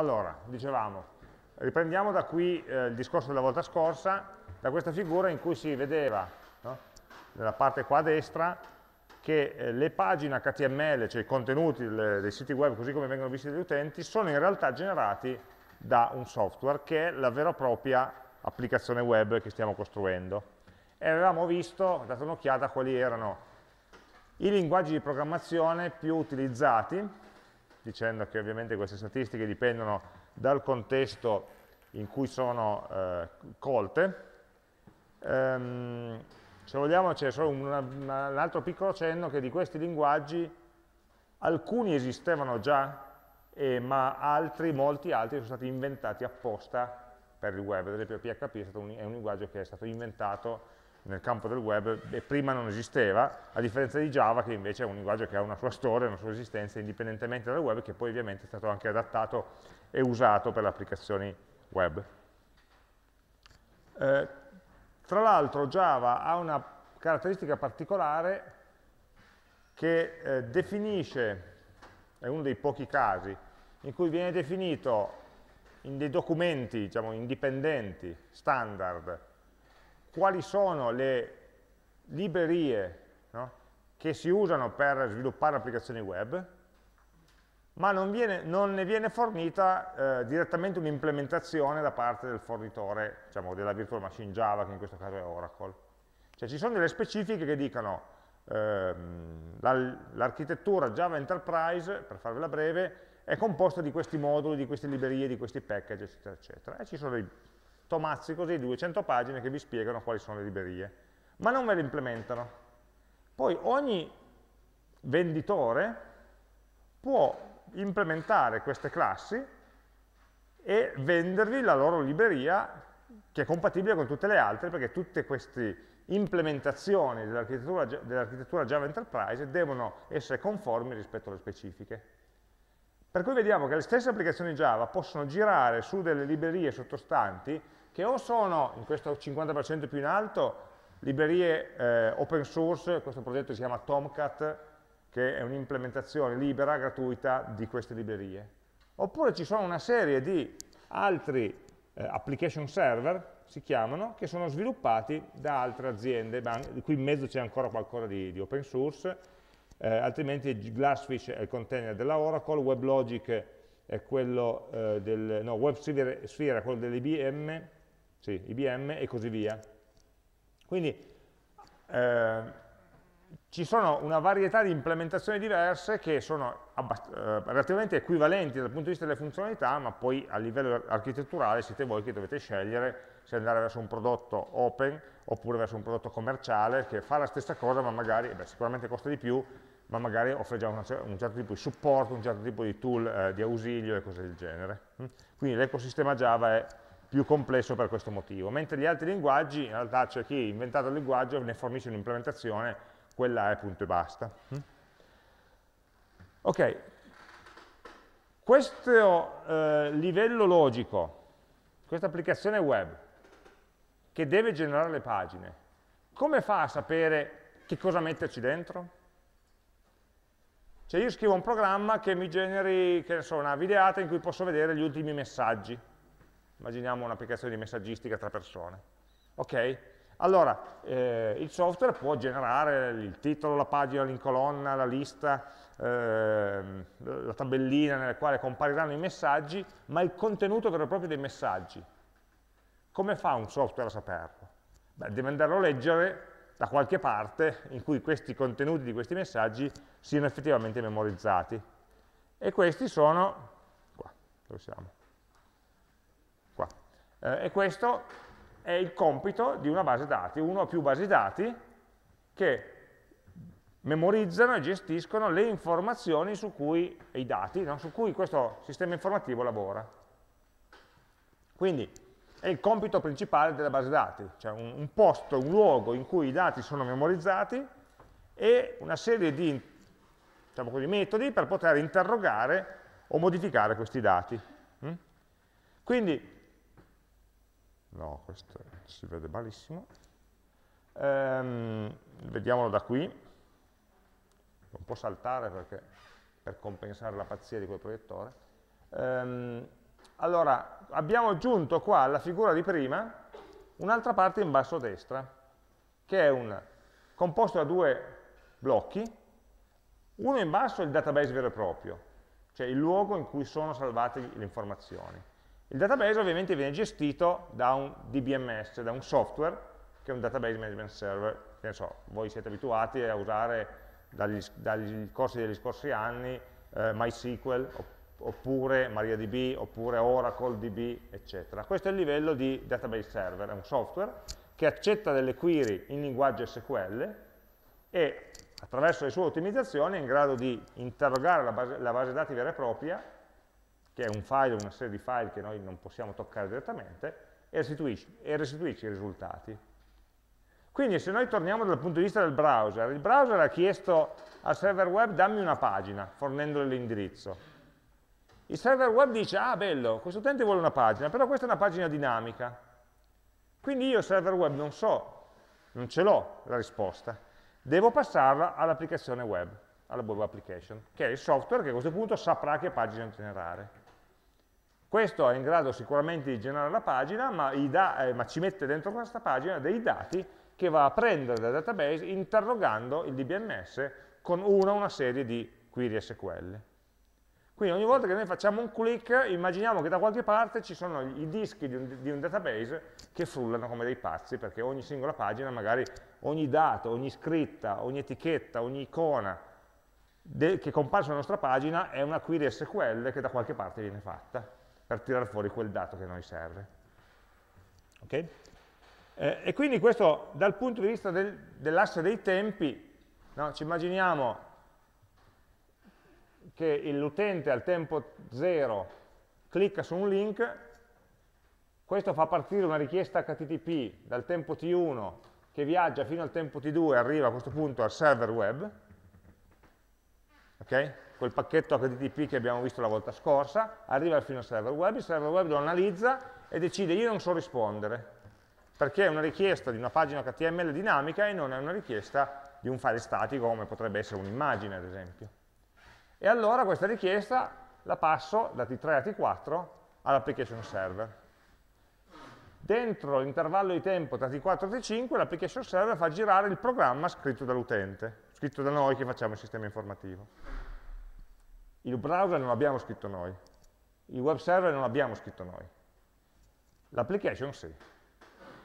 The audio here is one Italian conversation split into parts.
Allora, dicevamo, riprendiamo da qui eh, il discorso della volta scorsa, da questa figura in cui si vedeva, no? nella parte qua a destra, che eh, le pagine HTML, cioè i contenuti delle, dei siti web così come vengono visti dagli utenti, sono in realtà generati da un software che è la vera e propria applicazione web che stiamo costruendo. E avevamo visto, dato un'occhiata, quali erano i linguaggi di programmazione più utilizzati, dicendo che ovviamente queste statistiche dipendono dal contesto in cui sono eh, colte. Ehm, se vogliamo c'è solo una, un altro piccolo cenno che di questi linguaggi alcuni esistevano già, eh, ma altri, molti altri, sono stati inventati apposta per il web. Ad esempio PHP è, un, è un linguaggio che è stato inventato nel campo del web e prima non esisteva, a differenza di Java che invece è un linguaggio che ha una sua storia, una sua esistenza indipendentemente dal web che poi ovviamente è stato anche adattato e usato per le applicazioni web. Eh, tra l'altro Java ha una caratteristica particolare che eh, definisce, è uno dei pochi casi, in cui viene definito in dei documenti diciamo, indipendenti, standard, quali sono le librerie no, che si usano per sviluppare applicazioni web, ma non, viene, non ne viene fornita eh, direttamente un'implementazione da parte del fornitore, diciamo, della virtual machine Java, che in questo caso è Oracle. Cioè ci sono delle specifiche che dicono ehm, l'architettura Java Enterprise, per farvela breve, è composta di questi moduli, di queste librerie, di questi package, eccetera, eccetera. E ci sono dei tomazzi così, 200 pagine, che vi spiegano quali sono le librerie. Ma non ve le implementano. Poi ogni venditore può implementare queste classi e vendervi la loro libreria che è compatibile con tutte le altre perché tutte queste implementazioni dell'architettura dell Java Enterprise devono essere conformi rispetto alle specifiche. Per cui vediamo che le stesse applicazioni Java possono girare su delle librerie sottostanti che o sono, in questo 50% più in alto, librerie eh, open source, questo progetto si chiama Tomcat, che è un'implementazione libera, gratuita di queste librerie. Oppure ci sono una serie di altri eh, application server, si chiamano, che sono sviluppati da altre aziende, qui in mezzo c'è ancora qualcosa di, di open source, eh, altrimenti Glassfish è il container della Oracle, WebLogic è quello eh, del, no, WebSphere è quello dell'IBM, sì, IBM e così via. Quindi eh, ci sono una varietà di implementazioni diverse che sono eh, relativamente equivalenti dal punto di vista delle funzionalità, ma poi a livello architetturale siete voi che dovete scegliere se andare verso un prodotto open oppure verso un prodotto commerciale che fa la stessa cosa, ma magari, beh, sicuramente costa di più, ma magari offre già un certo tipo di supporto, un certo tipo di tool eh, di ausilio e cose del genere. Quindi l'ecosistema Java è più complesso per questo motivo, mentre gli altri linguaggi, in realtà c'è chi ha inventato il linguaggio, ne fornisce un'implementazione, quella è punto e basta. Mm? Ok, questo eh, livello logico, questa applicazione web, che deve generare le pagine, come fa a sapere che cosa metterci dentro? Cioè io scrivo un programma che mi generi, che ne so, una videata in cui posso vedere gli ultimi messaggi, Immaginiamo un'applicazione di messaggistica tra persone. Ok? Allora, eh, il software può generare il titolo, la pagina, l'incolonna, la lista, eh, la tabellina nella quale compariranno i messaggi, ma il contenuto vero e proprio dei messaggi. Come fa un software a saperlo? Beh, deve andarlo a leggere da qualche parte in cui questi contenuti di questi messaggi siano effettivamente memorizzati. E questi sono, qua, dove siamo? Eh, e questo è il compito di una base dati, uno o più basi dati che memorizzano e gestiscono le informazioni su cui, i dati, no? su cui questo sistema informativo lavora. Quindi è il compito principale della base dati, cioè un, un posto, un luogo in cui i dati sono memorizzati e una serie di diciamo così, metodi per poter interrogare o modificare questi dati. Mm? Quindi no, questo si vede malissimo, ehm, vediamolo da qui, non può saltare perché, per compensare la pazzia di quel proiettore, ehm, allora abbiamo aggiunto qua alla figura di prima un'altra parte in basso a destra, che è un composto da due blocchi, uno in basso è il database vero e proprio, cioè il luogo in cui sono salvate le informazioni. Il database ovviamente viene gestito da un DBMS, da un software, che è un database management server, che ne so, voi siete abituati a usare dagli, dagli corsi degli scorsi anni eh, MySQL, oppure MariaDB, oppure OracleDB, eccetera. Questo è il livello di database server, è un software che accetta delle query in linguaggio SQL e attraverso le sue ottimizzazioni è in grado di interrogare la base, la base dati vera e propria, che è un file, una serie di file che noi non possiamo toccare direttamente, e restituisce, e restituisce i risultati. Quindi se noi torniamo dal punto di vista del browser, il browser ha chiesto al server web dammi una pagina, fornendole l'indirizzo. Il server web dice, ah bello, questo utente vuole una pagina, però questa è una pagina dinamica. Quindi io server web non so, non ce l'ho la risposta, devo passarla all'applicazione web, alla web application, che è il software che a questo punto saprà che pagina generare. Questo è in grado sicuramente di generare la pagina, ma, eh, ma ci mette dentro questa pagina dei dati che va a prendere dal database interrogando il DBMS con una o una serie di query SQL. Quindi ogni volta che noi facciamo un click, immaginiamo che da qualche parte ci sono i dischi di un, di un, database che frullano come dei pazzi, perché ogni singola pagina, magari ogni dato, ogni scritta, ogni etichetta, ogni icona che compare sulla nostra pagina è una query SQL che da qualche parte viene fatta per tirare fuori quel dato che a noi serve. Okay? Eh, e quindi questo dal punto di vista del, dell'asse dei tempi, no, ci immaginiamo che l'utente al tempo 0 clicca su un link, questo fa partire una richiesta HTTP dal tempo T1 che viaggia fino al tempo T2 e arriva a questo punto al server web, ok? Quel pacchetto HTTP che abbiamo visto la volta scorsa, arriva fino al server web, il server web lo analizza e decide io non so rispondere, perché è una richiesta di una pagina HTML dinamica e non è una richiesta di un file statico come potrebbe essere un'immagine ad esempio. E allora questa richiesta la passo da T3 a T4 all'application server. Dentro l'intervallo di tempo tra T4 e T5 l'application server fa girare il programma scritto dall'utente, scritto da noi che facciamo il sistema informativo. Il browser non l'abbiamo scritto noi, il web server non l'abbiamo scritto noi, l'application sì.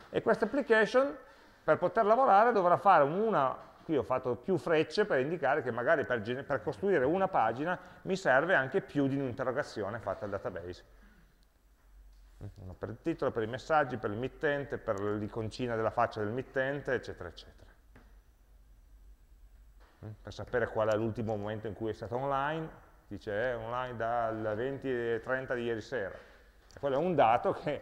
E questa application per poter lavorare dovrà fare una Qui ho fatto più frecce per indicare che magari per, per costruire una pagina mi serve anche più di un'interrogazione fatta al database. Uno per il titolo, per i messaggi, per il mittente, per l'iconcina della faccia del mittente, eccetera, eccetera. Per sapere qual è l'ultimo momento in cui è stato online, dice è eh, online dal 20 e 30 di ieri sera. E quello è un dato che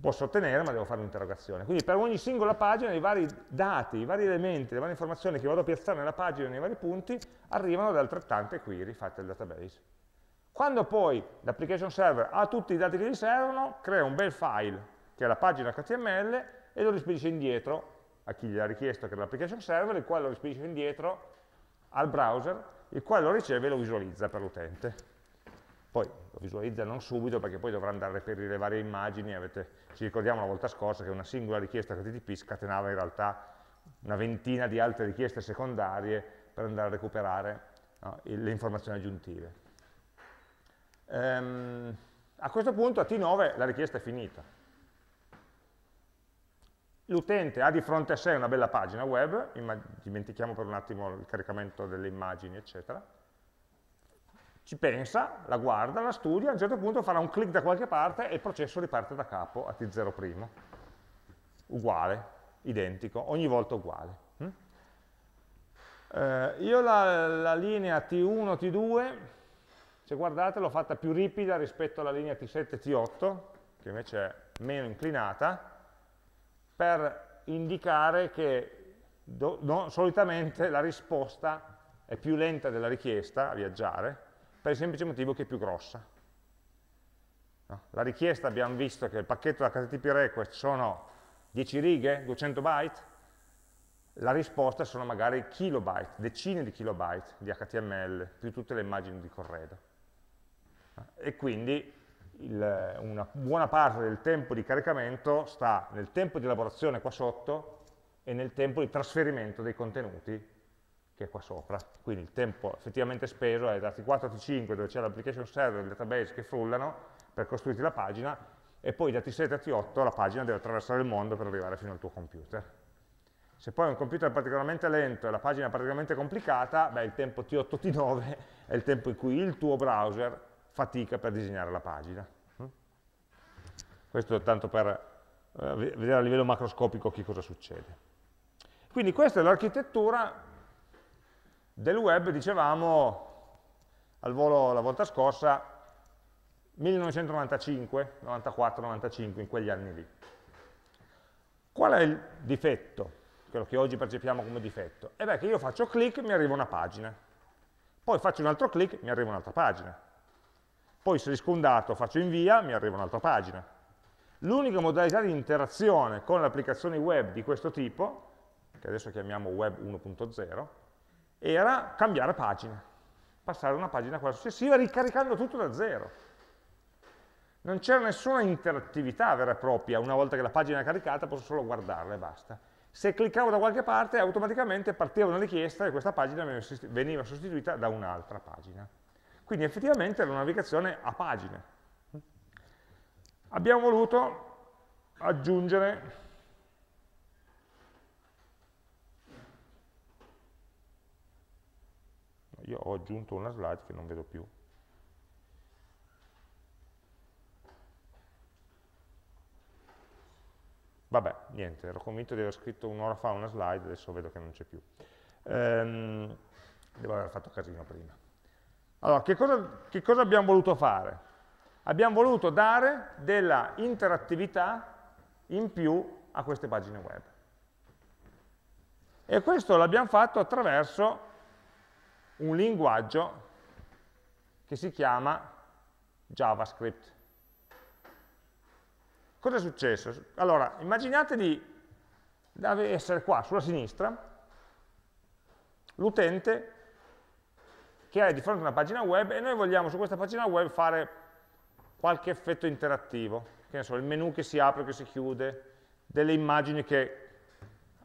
posso ottenere ma devo fare un'interrogazione. Quindi per ogni singola pagina i vari dati, i vari elementi, le varie informazioni che vado a piazzare nella pagina nei vari punti arrivano da altrettante query fatte al database. Quando poi l'application server ha tutti i dati che gli servono, crea un bel file che è la pagina HTML e lo rispedisce indietro a chi gli ha richiesto che è l'application server, il quale lo rispedisce indietro al browser, il quale lo riceve e lo visualizza per l'utente. Poi lo visualizza non subito perché poi dovrà andare a reperire le varie immagini, avete, ci ricordiamo la volta scorsa che una singola richiesta HTTP scatenava in realtà una ventina di altre richieste secondarie per andare a recuperare no, le informazioni aggiuntive. Ehm, a questo punto a T9 la richiesta è finita. L'utente ha di fronte a sé una bella pagina web, dimentichiamo per un attimo il caricamento delle immagini, eccetera, ci pensa, la guarda, la studia, a un certo punto farà un clic da qualche parte e il processo riparte da capo a T0'. Uguale, identico, ogni volta uguale. Hm? Eh, io la, la, linea T1, T2, se guardate l'ho fatta più ripida rispetto alla linea T7, T8, che invece è meno inclinata, per indicare che do, no, solitamente la risposta è più lenta della richiesta a viaggiare, per il semplice motivo che è più grossa. No? La richiesta abbiamo visto che il pacchetto HTTP request sono 10 righe, 200 byte, la risposta sono magari kilobyte, decine di kilobyte di HTML, più tutte le immagini di corredo. E quindi il, una buona parte del tempo di caricamento sta nel tempo di elaborazione qua sotto e nel tempo di trasferimento dei contenuti che è qua sopra. Quindi il tempo effettivamente speso è da T4 a T5 dove c'è l'application server e il database che frullano per costruirti la pagina e poi da T7 a T8 la pagina deve attraversare il mondo per arrivare fino al tuo computer. Se poi un computer è particolarmente lento e la pagina è particolarmente complicata, beh, il tempo T8, T9 è il tempo in cui il tuo browser fatica per disegnare la pagina. Questo tanto per eh, vedere a livello macroscopico che cosa succede. Quindi questa è l'architettura del web, dicevamo al volo la volta scorsa, 1995, 94, 95, in quegli anni lì. Qual è il difetto? Quello che oggi percepiamo come difetto? E beh, che io faccio clic, mi arriva una pagina. Poi faccio un altro clic, mi arriva un'altra pagina. Poi se risco un dato, faccio invia, mi arriva un'altra pagina. L'unica modalità di interazione con le applicazioni web di questo tipo, che adesso chiamiamo web 1.0, era cambiare pagina, passare da una pagina a quella successiva ricaricando tutto da zero. Non c'era nessuna interattività vera e propria, una volta che la pagina è caricata posso solo guardarla e basta. Se cliccavo da qualche parte automaticamente partiva una richiesta e questa pagina veniva sostituita da un'altra pagina. Quindi effettivamente era una navigazione a pagine. Abbiamo voluto aggiungere io ho aggiunto una slide che non vedo più. Vabbè, niente, ero convinto di aver scritto un'ora fa una slide, adesso vedo che non c'è più. Ehm, devo aver fatto casino prima. Allora, che cosa, che cosa abbiamo voluto fare? Abbiamo voluto dare della interattività in più a queste pagine web. E questo l'abbiamo fatto attraverso un linguaggio che si chiama JavaScript. Cosa è successo? Allora, immaginate di essere qua sulla sinistra, l'utente che è di fronte a una pagina web e noi vogliamo su questa pagina web fare qualche effetto interattivo, che ne so, il menu che si apre, che si chiude, delle immagini che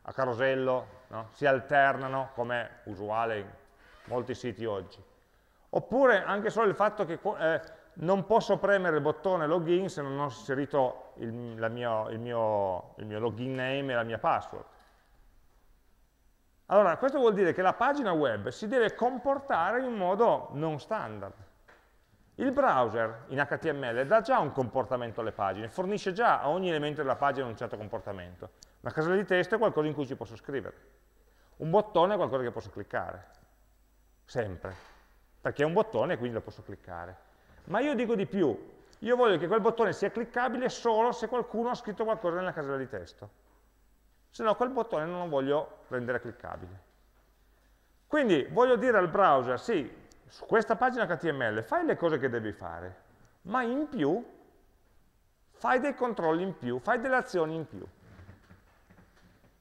a carosello no? si alternano, come usuale in molti siti oggi. Oppure anche solo il fatto che eh, non posso premere il bottone login se non ho inserito il, mio, il, mio, il mio login name e la mia password. Allora, questo vuol dire che la pagina web si deve comportare in modo non standard. Il browser in HTML dà già un comportamento alle pagine, fornisce già a ogni elemento della pagina un certo comportamento. Una casella di testo è qualcosa in cui ci posso scrivere. Un bottone è qualcosa che posso cliccare sempre, perché è un bottone e quindi lo posso cliccare. Ma io dico di più, io voglio che quel bottone sia cliccabile solo se qualcuno ha scritto qualcosa nella casella di testo, se no quel bottone non lo voglio rendere cliccabile. Quindi voglio dire al browser, sì, su questa pagina HTML fai le cose che devi fare, ma in più fai dei controlli in più, fai delle azioni in più.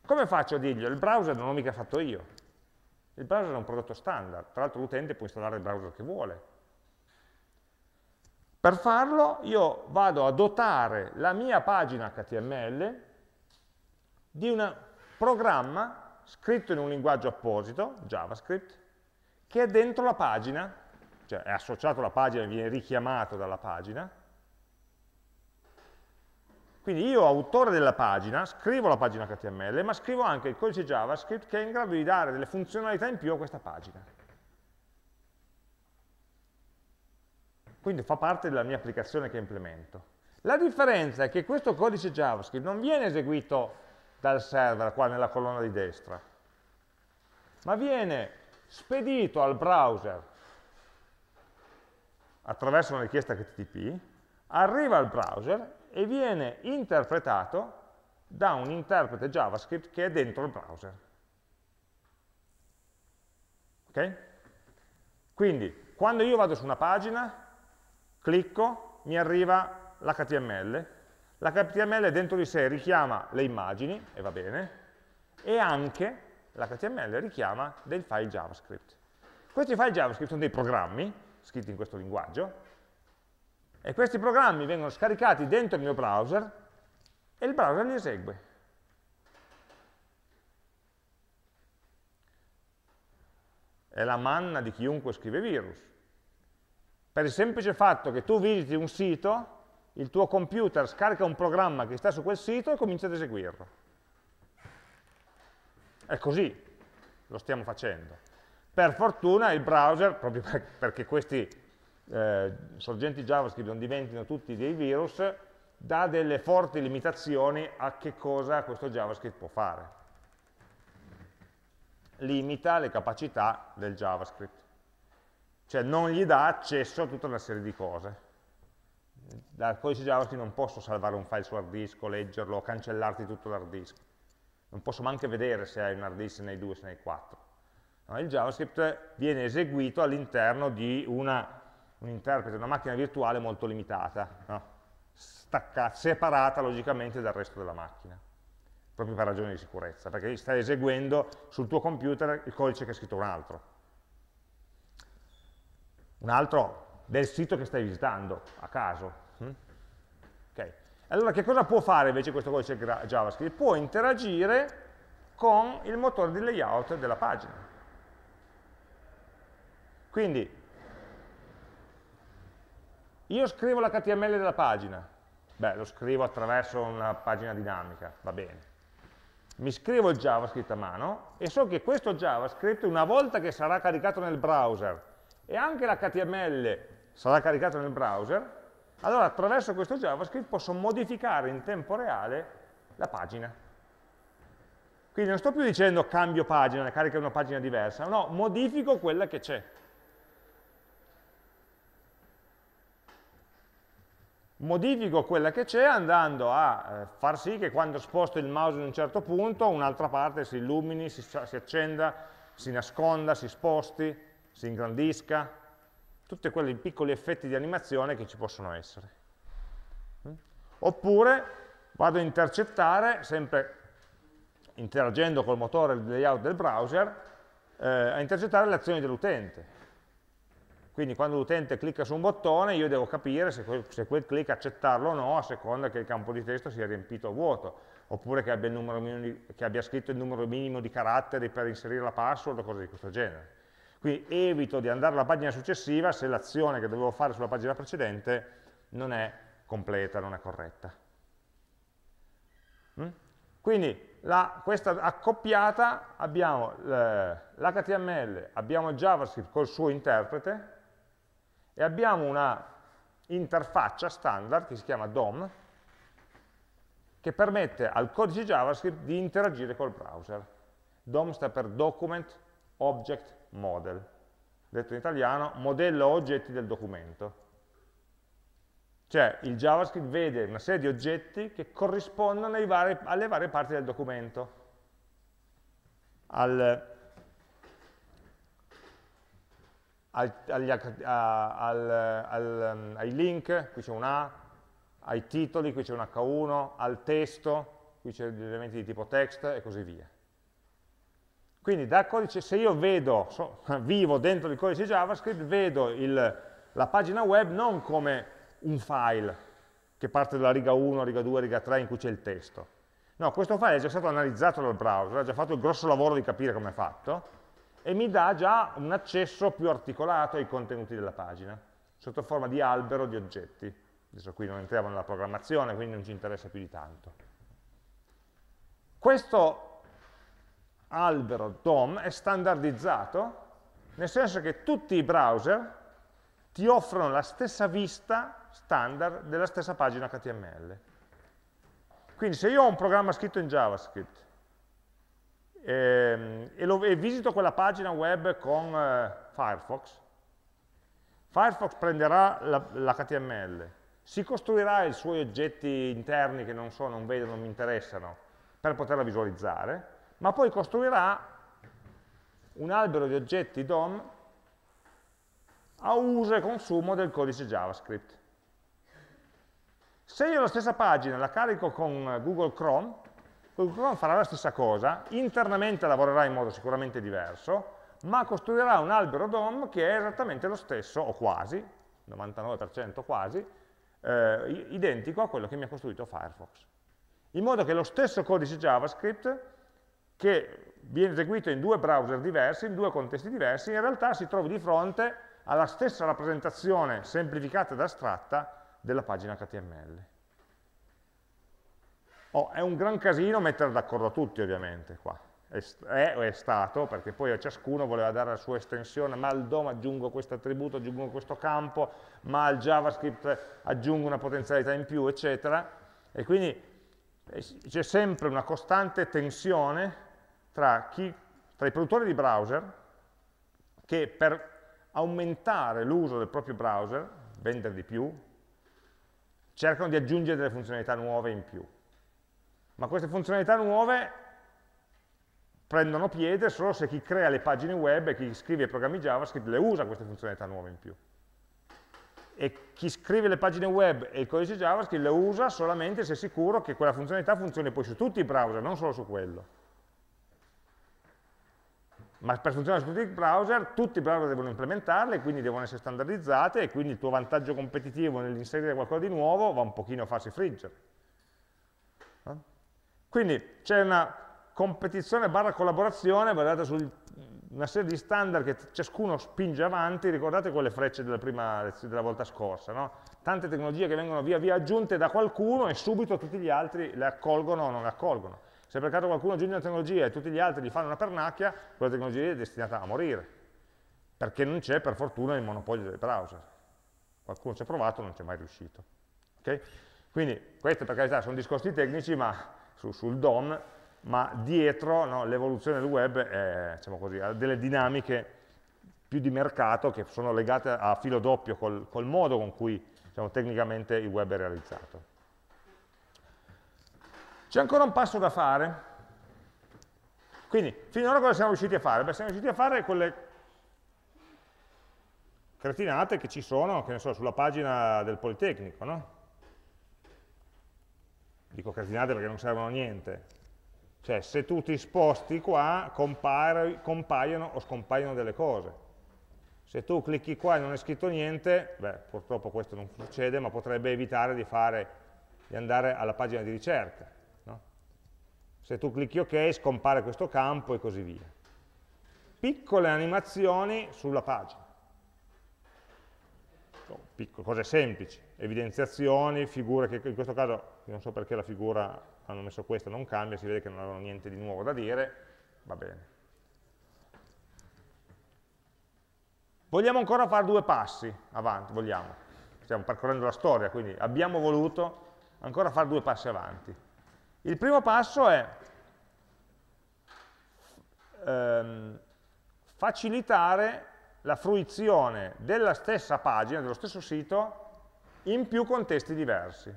Come faccio a dirgli? Il browser non l'ho mica fatto io. Il browser è un prodotto standard, tra l'altro l'utente può installare il browser che vuole. Per farlo io vado a dotare la mia pagina HTML di un programma scritto in un linguaggio apposito, JavaScript, che è dentro la pagina, cioè è associato alla pagina viene richiamato dalla pagina, quindi io, autore della pagina, scrivo la pagina HTML, ma scrivo anche il codice JavaScript che è in grado di dare delle funzionalità in più a questa pagina. Quindi fa parte della mia applicazione che implemento. La differenza è che questo codice JavaScript non viene eseguito dal server qua nella colonna di destra, ma viene spedito al browser attraverso una richiesta HTTP, arriva al browser e viene interpretato da un interprete JavaScript che è dentro il browser. Ok? Quindi, quando io vado su una pagina, clicco, mi arriva l'HTML, l'HTML dentro di sé richiama le immagini, e va bene, e anche l'HTML richiama dei file JavaScript. Questi file JavaScript sono dei programmi, scritti in questo linguaggio, E questi programmi vengono scaricati dentro il mio browser e il browser li esegue. È la manna di chiunque scrive virus. Per il semplice fatto che tu visiti un sito, il tuo computer scarica un programma che sta su quel sito e comincia ad eseguirlo. È così, lo stiamo facendo. Per fortuna il browser, proprio perché questi eh, sorgenti JavaScript non diventino tutti dei virus, dà delle forti limitazioni a che cosa questo JavaScript può fare. Limita le capacità del JavaScript. Cioè non gli dà accesso a tutta una serie di cose. Dal codice JavaScript non posso salvare un file su hard disk leggerlo cancellarti tutto l'hard disk. Non posso neanche vedere se hai un hard disk, se ne hai due, se ne hai quattro. No, il JavaScript viene eseguito all'interno di una un interprete, una macchina virtuale molto limitata, no? Stacca, separata logicamente dal resto della macchina, proprio per ragioni di sicurezza, perché stai eseguendo sul tuo computer il codice che è scritto un altro. Un altro del sito che stai visitando, a caso. Hm? Okay. Allora che cosa può fare invece questo codice JavaScript? Può interagire con il motore di layout della pagina. Quindi io scrivo l'HTML della pagina. Beh, lo scrivo attraverso una pagina dinamica, va bene. Mi scrivo il JavaScript a mano e so che questo JavaScript, una volta che sarà caricato nel browser e anche l'HTML sarà caricato nel browser, allora attraverso questo JavaScript posso modificare in tempo reale la pagina. Quindi non sto più dicendo cambio pagina, carica una pagina diversa, no, modifico quella che c'è. modifico quella che c'è andando a eh, far sì che quando sposto il mouse in un certo punto un'altra parte si illumini, si, si, accenda, si nasconda, si sposti, si ingrandisca, tutti quei piccoli effetti di animazione che ci possono essere. Mm? Oppure vado a intercettare, sempre interagendo col motore di layout del browser, eh, a intercettare le azioni dell'utente quindi quando l'utente clicca su un bottone io devo capire se quel, se quel, click accettarlo o no a seconda che il campo di testo sia riempito a vuoto, oppure che abbia, di, che abbia, scritto il numero minimo di caratteri per inserire la password o cose di questo genere. Quindi evito di andare alla pagina successiva se l'azione che dovevo fare sulla pagina precedente non è completa, non è corretta. Mm? Quindi la, questa accoppiata abbiamo l'HTML, abbiamo JavaScript col suo interprete, e abbiamo una interfaccia standard che si chiama DOM che permette al codice JavaScript di interagire col browser. DOM sta per Document Object Model, detto in italiano modello oggetti del documento. Cioè il JavaScript vede una serie di oggetti che corrispondono vari, alle varie parti del documento. Al, agli, al, al, um, ai link, qui c'è un A, ai titoli, qui c'è un H1, al testo, qui c'è degli elementi di tipo text e così via. Quindi codice, se io vedo, so, vivo dentro il codice JavaScript, vedo il, la pagina web non come un file che parte dalla riga 1, riga 2, riga 3 in cui c'è il testo. No, questo file è già stato analizzato dal browser, ha già fatto il grosso lavoro di capire come è fatto, e mi dà già un accesso più articolato ai contenuti della pagina, sotto forma di albero di oggetti. Adesso qui non entriamo nella programmazione, quindi non ci interessa più di tanto. Questo albero DOM è standardizzato, nel senso che tutti i browser ti offrono la stessa vista standard della stessa pagina HTML. Quindi se io ho un programma scritto in JavaScript e, ehm, e, lo, e visito quella pagina web con eh, Firefox, Firefox prenderà l'HTML, si costruirà i suoi oggetti interni che non so, non vedo, non mi interessano, per poterla visualizzare, ma poi costruirà un albero di oggetti DOM a uso e consumo del codice JavaScript. Se io la stessa pagina la carico con Google Chrome, Google Chrome farà la stessa cosa, internamente lavorerà in modo sicuramente diverso, ma costruirà un albero DOM che è esattamente lo stesso, o quasi, 99% quasi, eh, identico a quello che mi ha costruito Firefox. In modo che lo stesso codice JavaScript, che viene eseguito in due browser diversi, in due contesti diversi, in realtà si trovi di fronte alla stessa rappresentazione semplificata ed astratta della pagina HTML. Oh, è un gran casino mettere d'accordo tutti, ovviamente, qua. È, o è stato, perché poi a ciascuno voleva dare la sua estensione, ma al DOM aggiungo questo attributo, aggiungo questo campo, ma al JavaScript aggiungo una potenzialità in più, eccetera. E quindi eh, c'è sempre una costante tensione tra, chi, tra i produttori di browser che per aumentare l'uso del proprio browser, vendere di più, cercano di aggiungere delle funzionalità nuove in più. Ma queste funzionalità nuove prendono piede solo se chi crea le pagine web e chi scrive i programmi JavaScript le usa queste funzionalità nuove in più. E chi scrive le pagine web e il codice JavaScript le usa solamente se è sicuro che quella funzionalità funzioni poi su tutti i browser, non solo su quello ma per funzionare su tutti i browser, tutti i browser devono implementarle, quindi devono essere standardizzate e quindi il tuo vantaggio competitivo nell'inserire qualcosa di nuovo va un pochino a farsi friggere. Quindi c'è una competizione barra collaborazione basata su una serie di standard che ciascuno spinge avanti, ricordate quelle frecce della, prima, della volta scorsa, no? tante tecnologie che vengono via via aggiunte da qualcuno e subito tutti gli altri le accolgono o non le accolgono. Se per caso qualcuno aggiunge una tecnologia e tutti gli altri gli fanno una pernacchia, quella tecnologia è destinata a morire, perché non c'è per fortuna il monopolio dei browser. Qualcuno ci ha provato, non ci è mai riuscito. Okay? Quindi questi per carità sono discorsi tecnici ma, su, sul DOM, ma dietro no, l'evoluzione del web è, diciamo così, ha delle dinamiche più di mercato che sono legate a filo doppio col, col modo con cui diciamo, tecnicamente il web è realizzato. C'è ancora un passo da fare. Quindi, finora cosa siamo riusciti a fare? Beh, siamo riusciti a fare quelle cretinate che ci sono, che ne so, sulla pagina del Politecnico, no? Dico cretinate perché non servono a niente. Cioè, se tu ti sposti qua, compaiono o scompaiono delle cose. Se tu clicchi qua e non è scritto niente, beh, purtroppo questo non succede, ma potrebbe evitare di, fare, di andare alla pagina di ricerca. Se tu clicchi ok scompare questo campo e così via. Piccole animazioni sulla pagina. Piccole, cose semplici, evidenziazioni, figure che in questo caso, non so perché la figura hanno messo questa, non cambia, si vede che non avevano niente di nuovo da dire, va bene. Vogliamo ancora fare due passi avanti, vogliamo. Stiamo percorrendo la storia, quindi abbiamo voluto ancora fare due passi avanti. Il primo passo è ehm, facilitare la fruizione della stessa pagina, dello stesso sito, in più contesti diversi.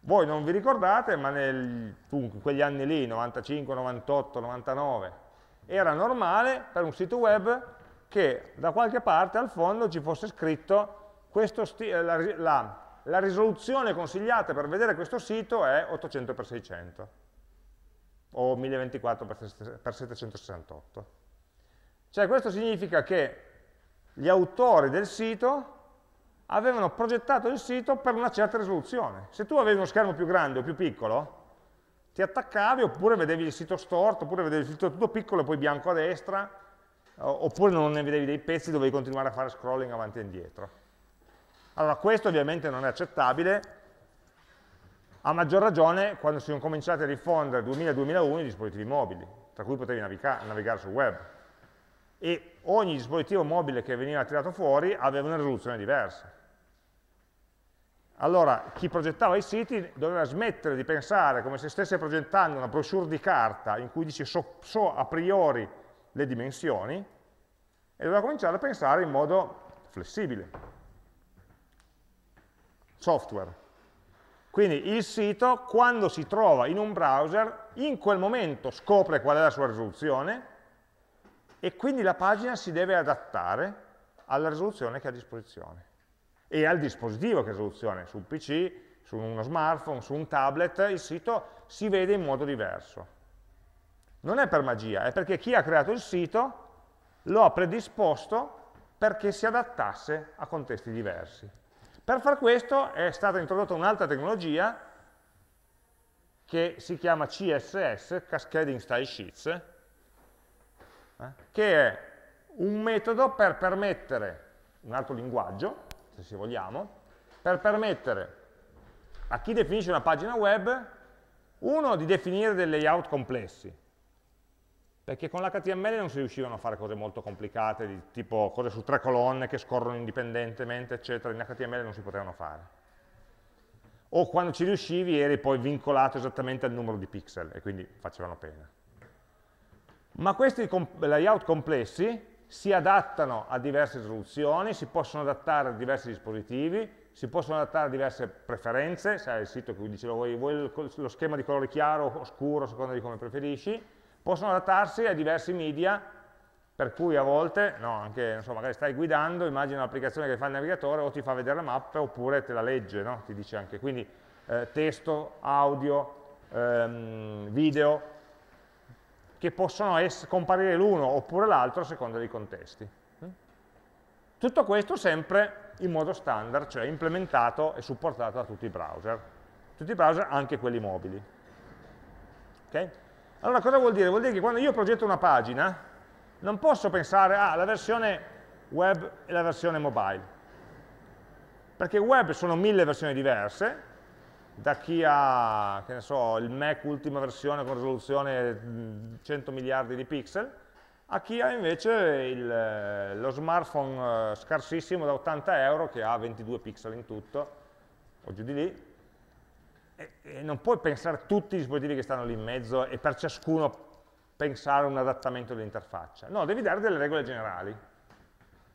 Voi non vi ricordate, ma nel, in quegli anni lì, 95, 98, 99, era normale per un sito web che da qualche parte al fondo ci fosse scritto la, la, la risoluzione consigliata per vedere questo sito è 800x600 o 1024x768. Cioè questo significa che gli autori del sito avevano progettato il sito per una certa risoluzione. Se tu avevi uno schermo più grande o più piccolo, ti attaccavi oppure vedevi il sito storto, oppure vedevi il sito tutto piccolo e poi bianco a destra, oppure non ne vedevi dei pezzi, dovevi continuare a fare scrolling avanti e indietro. Allora questo ovviamente non è accettabile, a maggior ragione quando si sono cominciati a diffondere 2000-2001 i dispositivi mobili, tra cui potevi navigare sul web. E ogni dispositivo mobile che veniva tirato fuori aveva una risoluzione diversa. Allora, chi progettava i siti doveva smettere di pensare come se stesse progettando una brochure di carta in cui dice so, so a priori le dimensioni e doveva cominciare a pensare in modo flessibile software. Quindi il sito, quando si trova in un browser, in quel momento scopre qual è la sua risoluzione e quindi la pagina si deve adattare alla risoluzione che ha a disposizione e al dispositivo che ha a su un PC, su uno smartphone, su un tablet, il sito si vede in modo diverso. Non è per magia, è perché chi ha creato il sito lo ha predisposto perché si adattasse a contesti diversi. Per far questo è stata introdotta un'altra tecnologia che si chiama CSS, Cascading Style Sheets, eh, che è un metodo per permettere, un altro linguaggio, se vogliamo, per permettere a chi definisce una pagina web, uno, di definire dei layout complessi, perché con l'HTML non si riuscivano a fare cose molto complicate, di tipo cose su tre colonne che scorrono indipendentemente, eccetera, in HTML non si potevano fare. O quando ci riuscivi eri poi vincolato esattamente al numero di pixel e quindi facevano pena. Ma questi layout complessi si adattano a diverse risoluzioni, si possono adattare a diversi dispositivi, si possono adattare a diverse preferenze, se hai il sito che dice vuoi, vuoi lo schema di colore chiaro o scuro, a seconda di come preferisci, possono adattarsi a diversi media, per cui a volte, no, anche, so, magari stai guidando, immagina un'applicazione che fa il navigatore, o ti fa vedere la mappa, oppure te la legge, no? ti dice anche, quindi eh, testo, audio, ehm, video, che possono comparire l'uno oppure l'altro a seconda dei contesti. Tutto questo sempre in modo standard, cioè implementato e supportato da tutti i browser. Tutti i browser, anche quelli mobili. Okay? Allora cosa vuol dire? Vuol dire che quando io progetto una pagina non posso pensare alla ah, versione web e la versione mobile. Perché web sono mille versioni diverse, da chi ha, che ne so, il Mac ultima versione con risoluzione 100 miliardi di pixel, a chi ha invece il, lo smartphone eh, scarsissimo da 80 euro che ha 22 pixel in tutto, o giù di lì, e, non puoi pensare a tutti i dispositivi che stanno lì in mezzo e per ciascuno pensare a un adattamento dell'interfaccia. No, devi dare delle regole generali.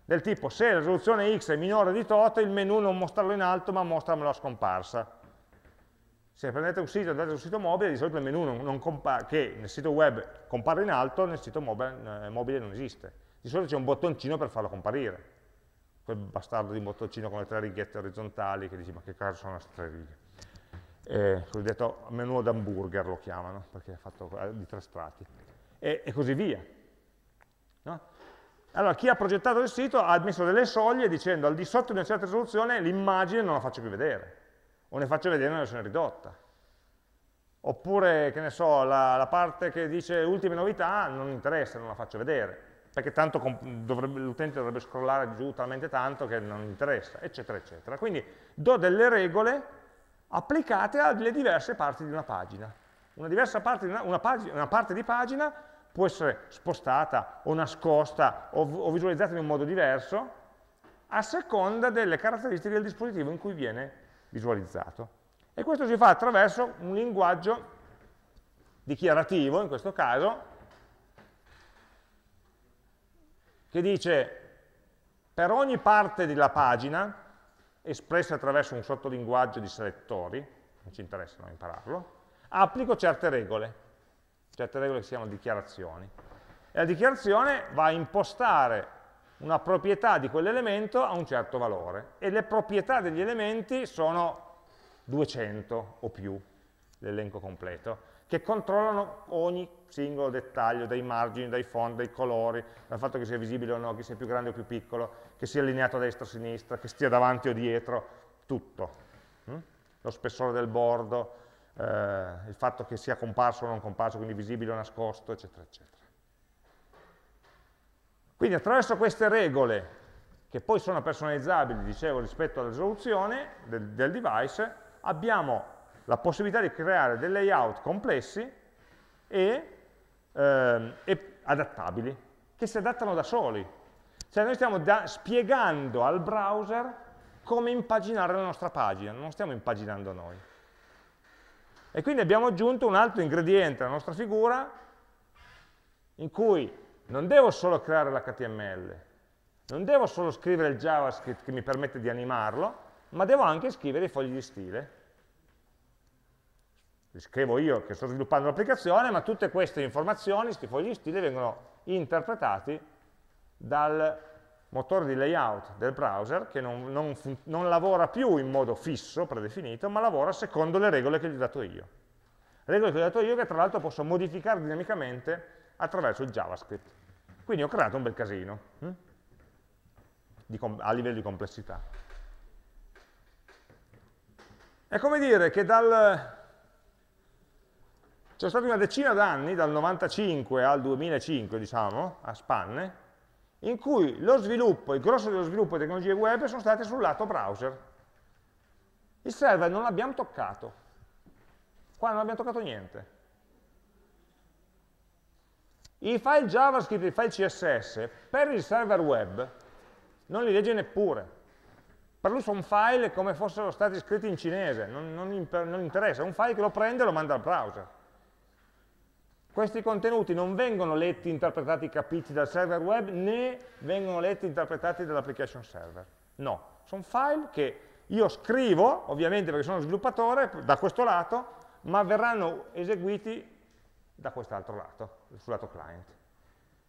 Del tipo, se la risoluzione X è minore di tot, il menu non mostrarlo in alto, ma mostramelo a scomparsa. Se prendete un sito e andate sul sito mobile, di solito il menu non, non che nel sito web compare in alto, nel sito mobile, eh, mobile non esiste. Di solito c'è un bottoncino per farlo comparire. Quel bastardo di bottoncino con le tre righette orizzontali che dici, ma che caso sono queste tre righe? Eh, cosiddetto menu d'hamburger lo chiamano, perché è fatto di tre strati, e, e così via. No? Allora, chi ha progettato il sito ha messo delle soglie dicendo al di sotto di una certa risoluzione l'immagine non la faccio più vedere, o ne faccio vedere una versione ridotta. Oppure, che ne so, la, la parte che dice ultime novità non interessa, non la faccio vedere, perché tanto l'utente dovrebbe scrollare giù talmente tanto che non interessa, eccetera, eccetera. Quindi do delle regole applicate alle diverse parti di una pagina. Una, parte di, una, una, pagina, una parte di pagina può essere spostata o nascosta o, o visualizzata in un modo diverso a seconda delle caratteristiche del dispositivo in cui viene visualizzato. E questo si fa attraverso un linguaggio dichiarativo, in questo caso, che dice per ogni parte della pagina espresse attraverso un sottolinguaggio di selettori, non ci interessa non impararlo, applico certe regole, certe regole che si chiamano dichiarazioni. E la dichiarazione va a impostare una proprietà di quell'elemento a un certo valore e le proprietà degli elementi sono 200 o più, l'elenco completo che controllano ogni singolo dettaglio, dai margini, dai fondi, dai colori, dal fatto che sia visibile o no, che sia più grande o più piccolo, che sia allineato a destra o a sinistra, che stia davanti o dietro, tutto. Mm? Lo spessore del bordo, eh, il fatto che sia comparso o non comparso, quindi visibile o nascosto, eccetera, eccetera. Quindi attraverso queste regole, che poi sono personalizzabili, dicevo, rispetto alla risoluzione del, del device, abbiamo la possibilità di creare dei layout complessi e, ehm, e adattabili, che si adattano da soli. Cioè noi stiamo spiegando al browser come impaginare la nostra pagina, non stiamo impaginando noi. E quindi abbiamo aggiunto un altro ingrediente alla nostra figura in cui non devo solo creare l'HTML, non devo solo scrivere il JavaScript che mi permette di animarlo, ma devo anche scrivere i fogli di stile li scrivo io che sto sviluppando l'applicazione, ma tutte queste informazioni, questi fogli di stile, vengono interpretati dal motore di layout del browser che non, non, non, lavora più in modo fisso, predefinito, ma lavora secondo le regole che gli ho dato io. Regole che gli ho dato io che tra l'altro posso modificare dinamicamente attraverso il JavaScript. Quindi ho creato un bel casino hm? a livello di complessità. È come dire che dal... c'è stata una decina d'anni, dal 95 al 2005, diciamo, a spanne, in cui lo sviluppo, il grosso dello sviluppo di tecnologie web sono state sul lato browser. Il server non l'abbiamo toccato. Qua non abbiamo toccato niente. I file JavaScript e i file CSS per il server web non li legge neppure. Per lui sono file come fossero stati scritti in cinese, non, non, non interessa, è un file che lo prende e lo manda al browser. Questi contenuti non vengono letti, interpretati, capiti dal server web, né vengono letti, interpretati dall'application server. No, sono file che io scrivo, ovviamente perché sono sviluppatore, da questo lato, ma verranno eseguiti da quest'altro lato, sul lato client.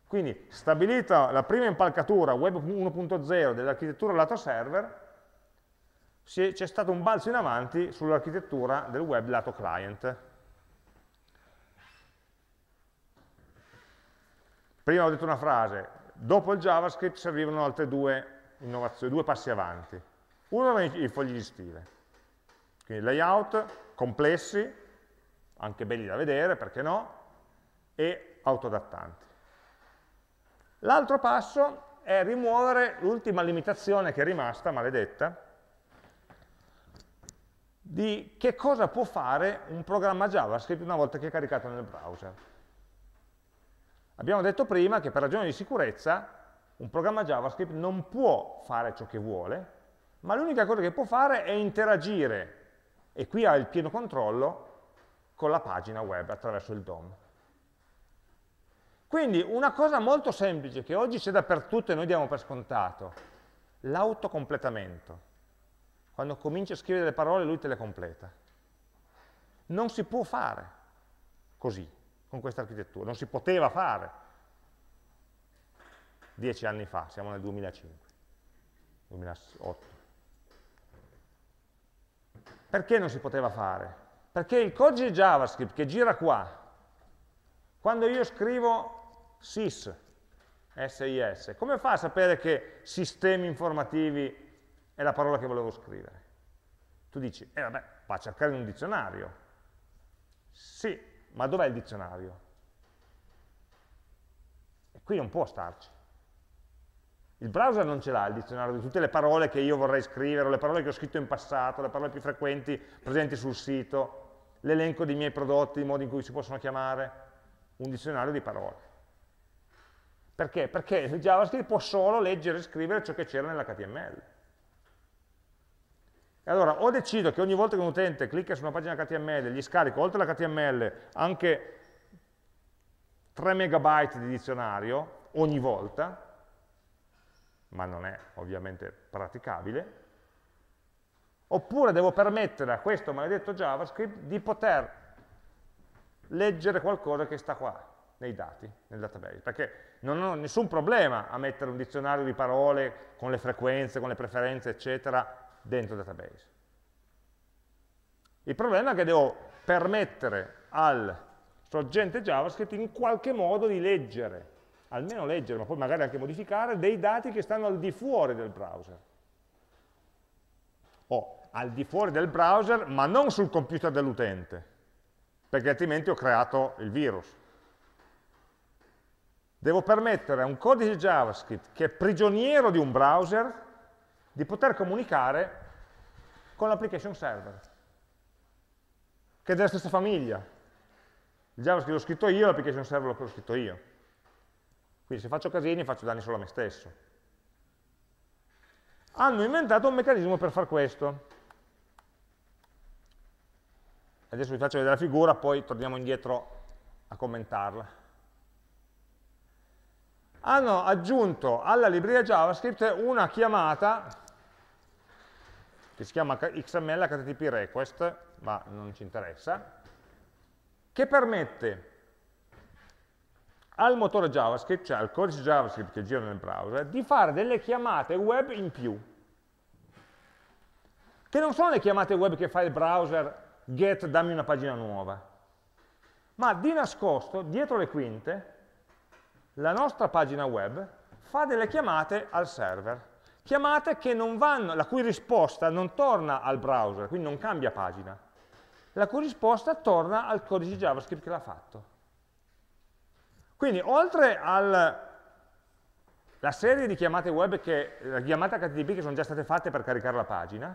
Quindi, stabilita la prima impalcatura web 1.0 dell'architettura lato server, c'è stato un balzo in avanti sull'architettura del web lato client. Prima ho detto una frase, dopo il JavaScript servivano altre due innovazioni, due passi avanti. Uno erano i fogli di stile, quindi layout complessi, anche belli da vedere, perché no, e autodattanti. L'altro passo è rimuovere l'ultima limitazione che è rimasta, maledetta, di che cosa può fare un programma JavaScript una volta che è caricato nel browser. Abbiamo detto prima che per ragioni di sicurezza un programma JavaScript non può fare ciò che vuole, ma l'unica cosa che può fare è interagire, e qui ha il pieno controllo, con la pagina web attraverso il DOM. Quindi una cosa molto semplice che oggi c'è dappertutto e noi diamo per scontato, l'autocompletamento. Quando cominci a scrivere le parole lui te le completa. Non si può fare così, con questa architettura, non si poteva fare dieci anni fa, siamo nel 2005, 2008. Perché non si poteva fare? Perché il codice JavaScript che gira qua, quando io scrivo sys, SIS, come fa a sapere che sistemi informativi è la parola che volevo scrivere? Tu dici, eh vabbè, va a cercare in un dizionario. Sì, ma dov'è il dizionario? E qui non può starci. Il browser non ce l'ha il dizionario di tutte le parole che io vorrei scrivere, o le parole che ho scritto in passato, le parole più frequenti presenti sul sito, l'elenco dei miei prodotti, i modi in cui si possono chiamare, un dizionario di parole. Perché? Perché il JavaScript può solo leggere e scrivere ciò che c'era nell'HTML. Allora o decido che ogni volta che un utente clicca su una pagina HTML gli scarico oltre all'HTML anche 3 megabyte di dizionario ogni volta, ma non è ovviamente praticabile, oppure devo permettere a questo maledetto JavaScript di poter leggere qualcosa che sta qua, nei dati, nel database, perché non ho nessun problema a mettere un dizionario di parole con le frequenze, con le preferenze, eccetera, dentro il database. Il problema è che devo permettere al sorgente JavaScript in qualche modo di leggere, almeno leggere, ma poi magari anche modificare, dei dati che stanno al di fuori del browser o al di fuori del browser, ma non sul computer dell'utente, perché altrimenti ho creato il virus. Devo permettere a un codice JavaScript che è prigioniero di un browser di poter comunicare con l'application server, che è della stessa famiglia. Il JavaScript l'ho scritto io, l'application server l'ho scritto io. Quindi se faccio casini faccio danni solo a me stesso hanno inventato un meccanismo per far questo. Adesso vi faccio vedere la figura, poi torniamo indietro a commentarla. Hanno aggiunto alla libreria JavaScript una chiamata che si chiama XML HTTP request, ma non ci interessa, che permette al motore JavaScript, cioè al codice JavaScript che gira nel browser, di fare delle chiamate web in più. Che non sono le chiamate web che fa il browser get dammi una pagina nuova, ma di nascosto, dietro le quinte, la nostra pagina web fa delle chiamate al server, chiamate vanno, la cui risposta non torna al browser, quindi non cambia pagina, la cui risposta torna al codice JavaScript che l'ha fatto. Quindi oltre alla serie di chiamate web, che, la chiamata HTTP che sono già state fatte per caricare la pagina,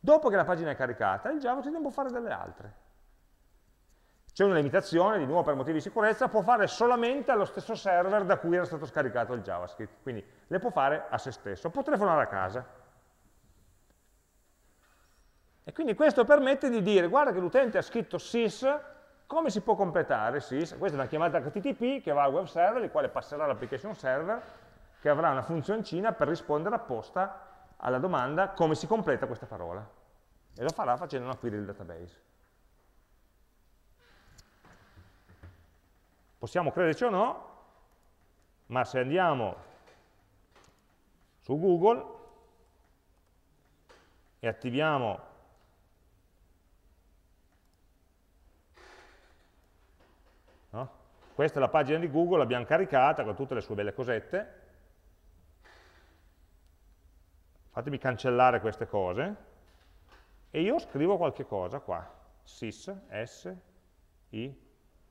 dopo che la pagina è caricata, il JavaScript può fare delle altre. C'è una limitazione, di nuovo per motivi di sicurezza, può fare solamente allo stesso server da cui era stato scaricato il JavaScript, quindi le può fare a se stesso, può telefonare a casa. E quindi questo permette di dire, guarda che l'utente ha scritto sys, come si può completare sys? Questa è una chiamata HTTP che va al web server, il quale passerà all'application server, che avrà una funzioncina per rispondere apposta alla domanda come si completa questa parola. E lo farà facendo una query del database. Possiamo crederci o no, ma se andiamo su Google e attiviamo no? questa è la pagina di Google, l'abbiamo caricata con tutte le sue belle cosette, fatemi cancellare queste cose, e io scrivo qualche cosa qua, sys, s, i,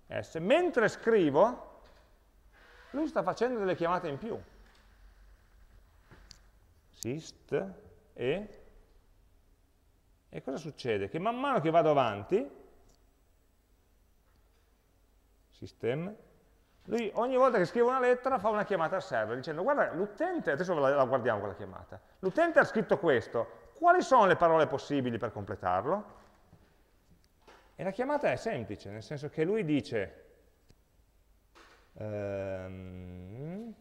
S. Mentre scrivo, lui sta facendo delle chiamate in più. Sist e... E cosa succede? Che man mano che vado avanti, system, lui ogni volta che scrive una lettera fa una chiamata al server dicendo guarda l'utente, adesso la, guardiamo quella chiamata, l'utente ha scritto questo, quali sono le parole possibili per completarlo? E la chiamata è semplice, nel senso che lui dice, ehm,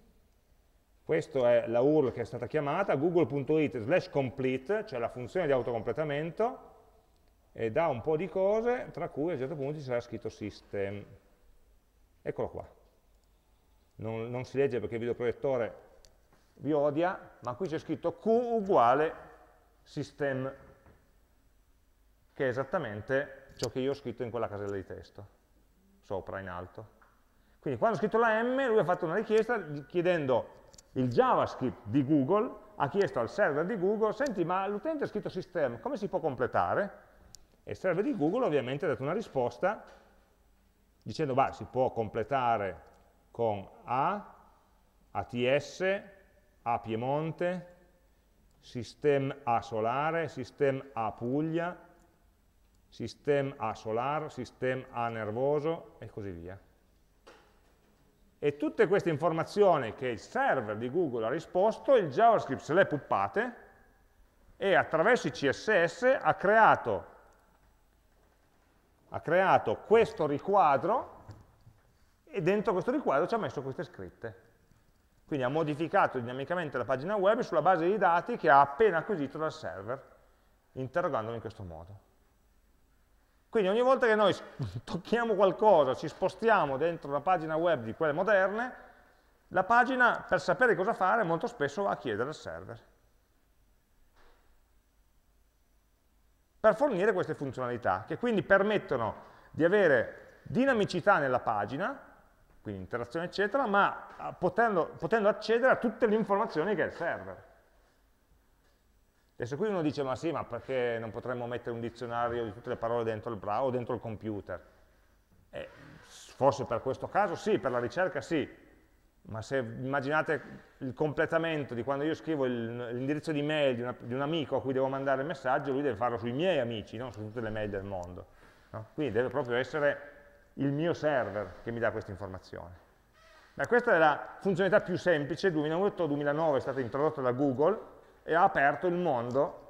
questa è la URL che è stata chiamata, google.it slash complete, cioè la funzione di autocompletamento, e dà un po' di cose, tra cui a un certo punto ci sarà scritto system. Eccolo qua. Non, non si legge perché il videoproiettore vi odia, ma qui c'è scritto Q uguale system, che è esattamente ciò che io ho scritto in quella casella di testo, sopra, in alto. Quindi quando ho scritto la M, lui ha fatto una richiesta chiedendo il JavaScript di Google, ha chiesto al server di Google, senti, ma l'utente ha scritto system, come si può completare? E il server di Google ovviamente ha dato una risposta dicendo, bah, si può completare con A, ATS, A Piemonte, System A Solare, System A Puglia, System A solar, System A nervoso e così via. E tutte queste informazioni che il server di Google ha risposto, il JavaScript se le ha puppate e attraverso i CSS ha creato, ha creato questo riquadro e dentro questo riquadro ci ha messo queste scritte. Quindi ha modificato dinamicamente la pagina web sulla base dei dati che ha appena acquisito dal server, interrogandolo in questo modo. Quindi ogni volta che noi tocchiamo qualcosa, ci spostiamo dentro una pagina web di quelle moderne, la pagina, per sapere cosa fare, molto spesso va a chiedere al server. Per fornire queste funzionalità, che quindi permettono di avere dinamicità nella pagina, quindi interazione eccetera, ma potendo, potendo accedere a tutte le informazioni che ha il server. Adesso qui uno dice, ma sì, ma perché non potremmo mettere un dizionario di tutte le parole dentro il browser o dentro il computer? Eh, forse per questo caso sì, per la ricerca sì, ma se immaginate il completamento di quando io scrivo l'indirizzo di mail di, una, di, un amico a cui devo mandare il messaggio, lui deve farlo sui miei amici, non su tutte le mail del mondo. No? Quindi deve proprio essere il mio server che mi dà questa informazione. Beh, questa è la funzionalità più semplice, 2008-2009 è stata introdotta da Google, e ha aperto il mondo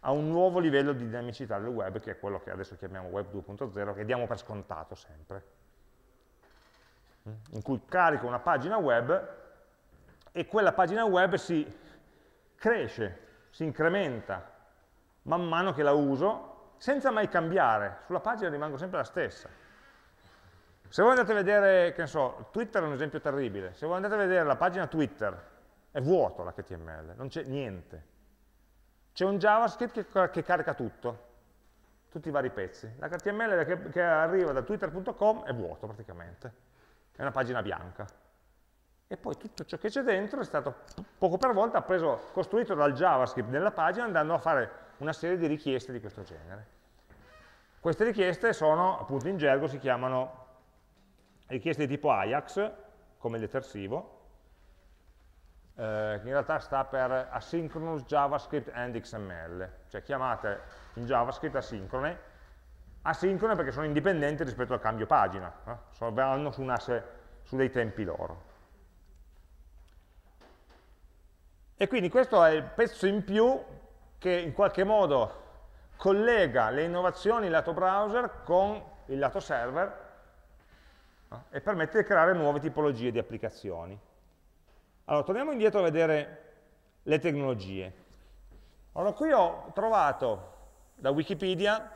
a un nuovo livello di dinamicità del web, che è quello che adesso chiamiamo web 2.0, che diamo per scontato sempre. In cui carico una pagina web e quella pagina web si cresce, si incrementa man mano che la uso, senza mai cambiare. Sulla pagina rimango sempre la stessa. Se voi andate a vedere, che ne so, Twitter è un esempio terribile, se voi andate a vedere la pagina Twitter è vuoto l'HTML, non c'è niente. C'è un JavaScript che, che, carica tutto, tutti i vari pezzi. L'HTML che, che arriva da twitter.com è vuoto praticamente, è una pagina bianca. e poi tutto ciò che c'è dentro è stato poco per volta preso, costruito dal JavaScript nella pagina andando a fare una serie di richieste di questo genere. Queste richieste sono, appunto in gergo, si chiamano richieste di tipo Ajax, come detersivo, eh, in realtà sta per Asynchronous JavaScript and XML, cioè chiamate in JavaScript asincrone, asincrone perché sono indipendenti rispetto al cambio pagina, eh? vanno su, una, su dei tempi loro. E quindi questo è il pezzo in più che in qualche modo collega le innovazioni lato browser con il lato server no? e permette di creare nuove tipologie di applicazioni. Allora, torniamo indietro a vedere le tecnologie. Allora, qui ho trovato da Wikipedia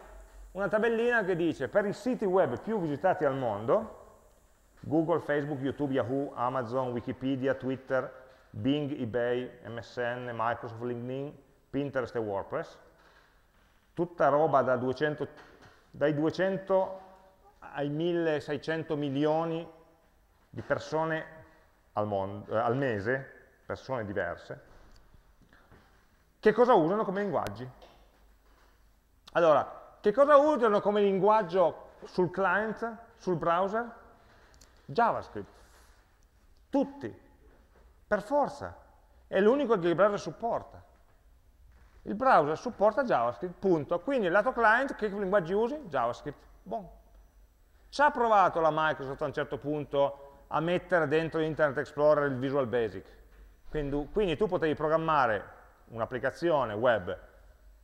una tabellina che dice per i siti web più visitati al mondo, Google, Facebook, YouTube, Yahoo, Amazon, Wikipedia, Twitter, Bing, eBay, MSN, Microsoft, LinkedIn, Pinterest e WordPress, tutta roba da 200, dai 200 ai 1600 milioni di persone al, eh, al mese, persone diverse, che cosa usano come linguaggi? Allora, che cosa usano come linguaggio sul client, sul browser? JavaScript. Tutti, per forza. È l'unico che il browser supporta. Il browser supporta JavaScript, punto. Quindi il lato client, che linguaggi usi? JavaScript. Bon. Ci ha provato la Microsoft a un certo punto a mettere dentro Internet Explorer il Visual Basic. Quindi, quindi tu potevi programmare un'applicazione web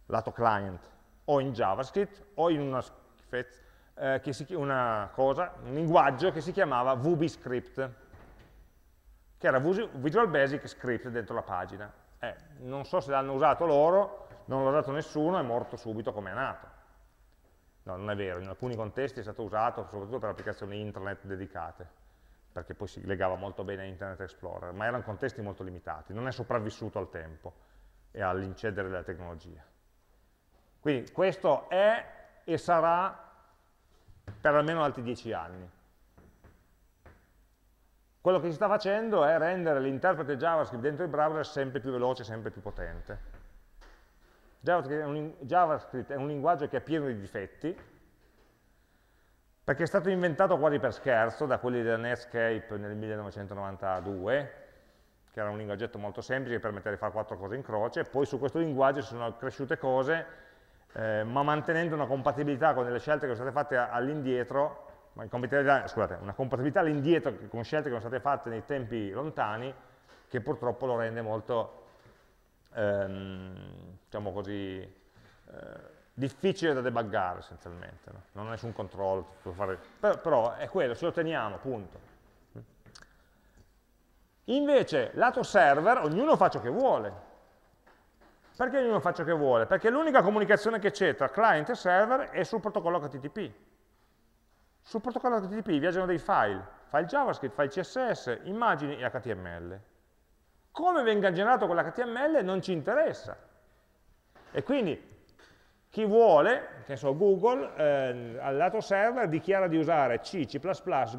lato client o in JavaScript o in una, eh, si, una cosa, un linguaggio che si chiamava VBScript, che era Visual Basic Script dentro la pagina. Eh, non so se l'hanno usato loro, non l'ha usato nessuno, è morto subito come è nato. No, non è vero, in alcuni contesti è stato usato soprattutto per applicazioni internet dedicate, perché poi si legava molto bene a Internet Explorer, ma erano contesti molto limitati, non è sopravvissuto al tempo e all'incedere della tecnologia. Quindi questo è e sarà per almeno altri dieci anni. Quello che si sta facendo è rendere l'interprete JavaScript dentro il browser sempre più veloce, sempre più potente. JavaScript è, un, linguaggio che è pieno di difetti, perché è stato inventato quasi per scherzo da quelli della Netscape nel 1992, che era un linguaggetto molto semplice che permetteva di fare quattro cose in croce, poi su questo linguaggio si sono cresciute cose, eh, ma mantenendo una compatibilità con delle scelte che sono state fatte all'indietro scusate, una compatibilità all'indietro con scelte che sono state fatte nei tempi lontani che purtroppo lo rende molto, ehm, diciamo così, eh, difficile da debuggare essenzialmente, no? non ha nessun controllo, fare, però, però, è quello, ce lo teniamo, punto. Invece, lato server, ognuno fa ciò che vuole. Perché ognuno fa ciò che vuole? Perché l'unica comunicazione che c'è tra client e server è sul protocollo HTTP. Sul protocollo HTTP viaggiano dei file, file JavaScript, file CSS, immagini e HTML. Come venga generato quell'HTML non ci interessa. E quindi chi vuole, che so, Google, eh, al lato server dichiara di usare C, C++,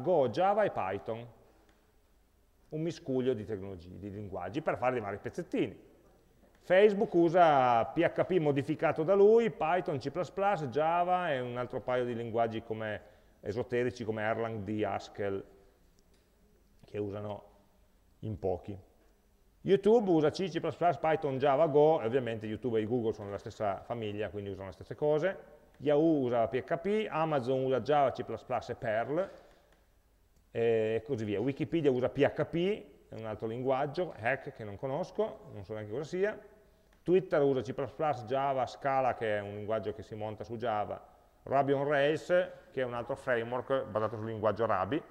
Go, Java e Python. Un miscuglio di tecnologie, di linguaggi per fare dei vari pezzettini. Facebook usa PHP modificato da lui, Python, C++, Java e un altro paio di linguaggi come esoterici come Erlang, D, Haskell, che usano in pochi. YouTube usa C, C++, Python, Java, Go, e ovviamente YouTube e Google sono della stessa famiglia, quindi usano le stesse cose. Yahoo usa PHP, Amazon usa Java, C++ e Perl, e così via. Wikipedia usa PHP, è un altro linguaggio, Hack, che non conosco, non so neanche cosa sia. Twitter usa C++, Java, Scala, che è un linguaggio che si monta su Java, Ruby on Rails, che è un altro framework basato sul linguaggio Ruby,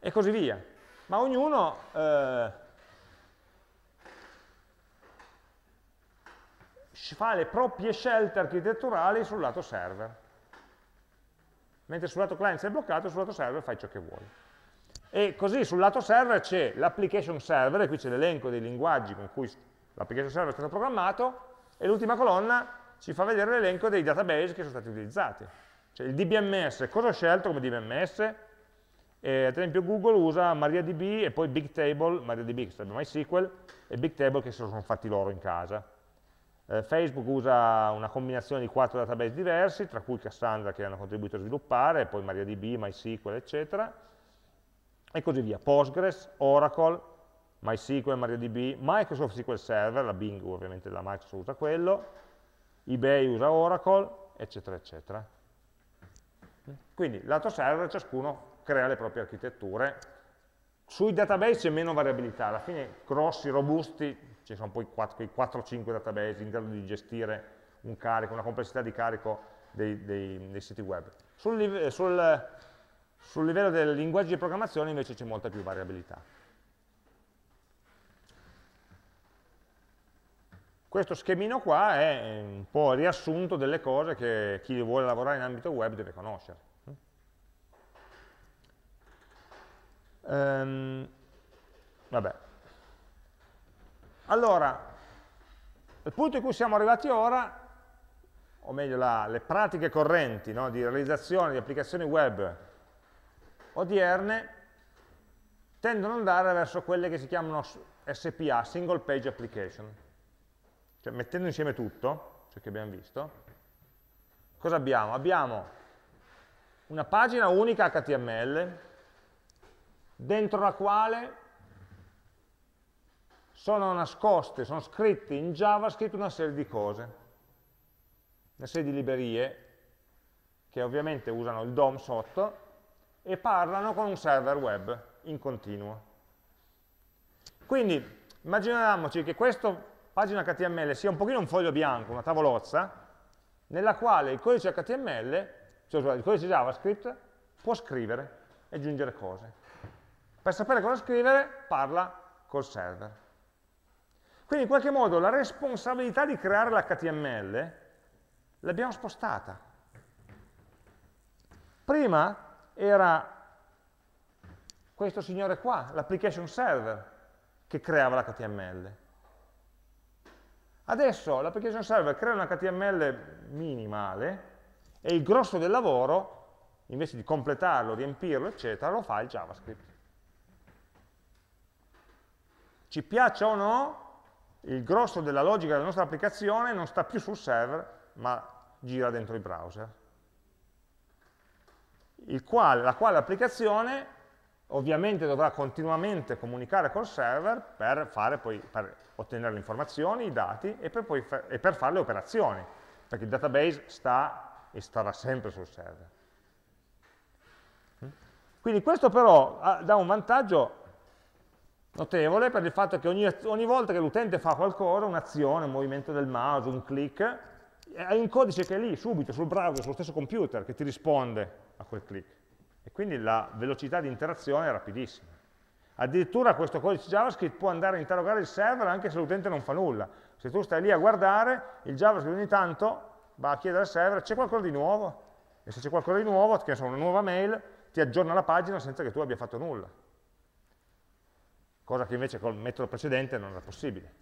e così via. Ma ognuno eh, fa le proprie scelte architetturali sul lato server. Mentre sul lato client sei bloccato, sul lato server fai ciò che vuoi. E così sul lato server c'è l'application server, e qui c'è l'elenco dei linguaggi con cui l'application server è stato programmato, e l'ultima colonna ci fa vedere l'elenco dei database che sono stati utilizzati. Cioè il DBMS, cosa ho scelto come DBMS? È E, ad esempio Google usa MariaDB e poi Bigtable, MariaDB che sarebbe MySQL, e Bigtable che se lo sono fatti loro in casa. Eh, Facebook usa una combinazione di quattro database diversi, tra cui Cassandra che hanno contribuito a sviluppare, poi MariaDB, MySQL, eccetera, e così via. Postgres, Oracle, MySQL, MariaDB, Microsoft SQL Server, la Bing ovviamente la Microsoft usa quello, eBay usa Oracle, eccetera, eccetera. Quindi lato server ciascuno crea le proprie architetture. Sui database c'è meno variabilità, alla fine grossi, robusti, ci sono poi 4-5 database in grado di gestire un carico, una complessità di carico dei, dei, dei siti web. Sul, sul, sul livello del linguaggio di programmazione invece c'è molta più variabilità. Questo schemino qua è un po' riassunto delle cose che chi vuole lavorare in ambito web deve conoscere. Um, vabbè. Allora, il punto in cui siamo arrivati ora, o meglio la, le pratiche correnti no, di realizzazione di applicazioni web odierne, tendono ad andare verso quelle che si chiamano SPA, Single Page Application. Cioè, mettendo insieme tutto, ciò che abbiamo visto, cosa abbiamo? Abbiamo una pagina unica HTML, dentro la quale sono nascoste, sono scritte in JavaScript una serie di cose, una serie di librerie che ovviamente usano il DOM sotto e parlano con un server web in continuo. Quindi immaginiamoci che questa pagina HTML sia un pochino un foglio bianco, una tavolozza, nella quale il codice HTML, cioè il codice JavaScript, può scrivere e aggiungere cose. Per sapere cosa scrivere parla col server. Quindi in qualche modo la responsabilità di creare l'HTML l'abbiamo spostata. Prima era questo signore qua, l'application server, che creava l'HTML. Adesso l'application server crea un HTML minimale e il grosso del lavoro, invece di completarlo, riempirlo, eccetera, lo fa il JavaScript. Ci piaccia o no, il grosso della logica della nostra applicazione non sta più sul server, ma gira dentro il browser. Quale, la quale applicazione ovviamente dovrà continuamente comunicare col server per, poi, per ottenere le informazioni, i dati e per, poi, e per fare le operazioni, perché il database sta e starà sempre sul server. Quindi questo però dà un vantaggio notevole per il fatto che ogni, ogni volta che l'utente fa qualcosa, un'azione, un movimento del mouse, un click, hai un codice che è lì, subito, sul browser, sullo stesso computer, che ti risponde a quel click. E quindi la velocità di interazione è rapidissima. Addirittura questo codice JavaScript può andare a interrogare il server anche se l'utente non fa nulla. Se tu stai lì a guardare, il JavaScript ogni tanto va a chiedere al server c'è qualcosa di nuovo? E se c'è qualcosa di nuovo, che ne una nuova mail, ti aggiorna la pagina senza che tu abbia fatto nulla cosa che invece col metodo precedente non era possibile.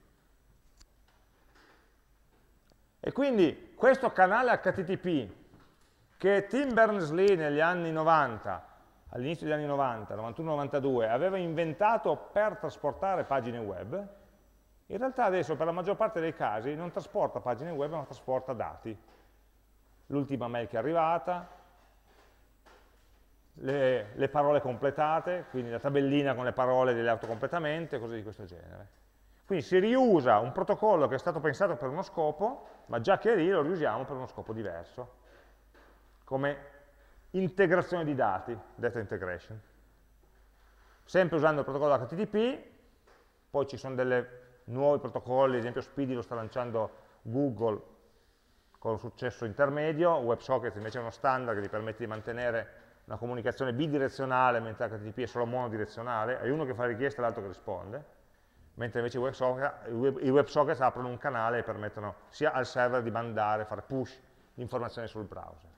E quindi questo canale HTTP che Tim Berners-Lee negli anni 90, all'inizio degli anni 90, 91-92, aveva inventato per trasportare pagine web, in realtà adesso per la maggior parte dei casi non trasporta pagine web ma trasporta dati. L'ultima mail che è arrivata, le, le, parole completate, quindi la tabellina con le parole delle autocompletamenti, cose di questo genere. Quindi si riusa un protocollo che è stato pensato per uno scopo, ma già che è lì lo riusiamo per uno scopo diverso, come integrazione di dati, data integration. Sempre usando il protocollo HTTP, poi ci sono dei nuovi protocolli, ad esempio Speedy lo sta lanciando Google con successo intermedio, WebSocket invece è uno standard che ti permette di mantenere una comunicazione bidirezionale, mentre HTTP è solo monodirezionale, hai uno che fa la richiesta e l'altro che risponde, mentre invece i WebSockets, aprono un canale e permettono sia al server di mandare, fare push informazioni sul browser.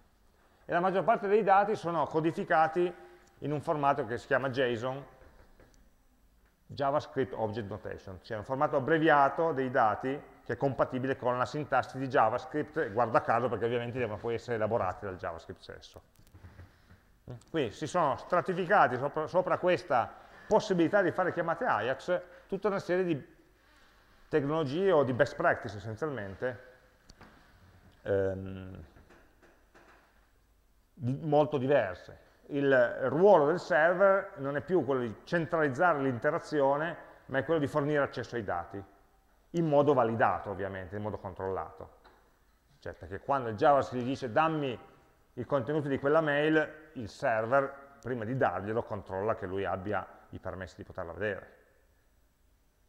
E la maggior parte dei dati sono codificati in un formato che si chiama JSON, JavaScript Object Notation, cioè un formato abbreviato dei dati che è compatibile con la sintassi di JavaScript, guarda caso perché ovviamente devono poi essere elaborati dal JavaScript stesso. Quindi si sono stratificati sopra, sopra questa possibilità di fare chiamate Ajax tutta una serie di tecnologie o di best practice essenzialmente ehm, di, molto diverse. Il ruolo del server non è più quello di centralizzare l'interazione, ma è quello di fornire accesso ai dati, in modo validato ovviamente, in modo controllato. Cioè, perché quando JavaScript gli dice dammi il contenuto di quella mail, il server, prima di darglielo, controlla che lui abbia i permessi di poterla vedere.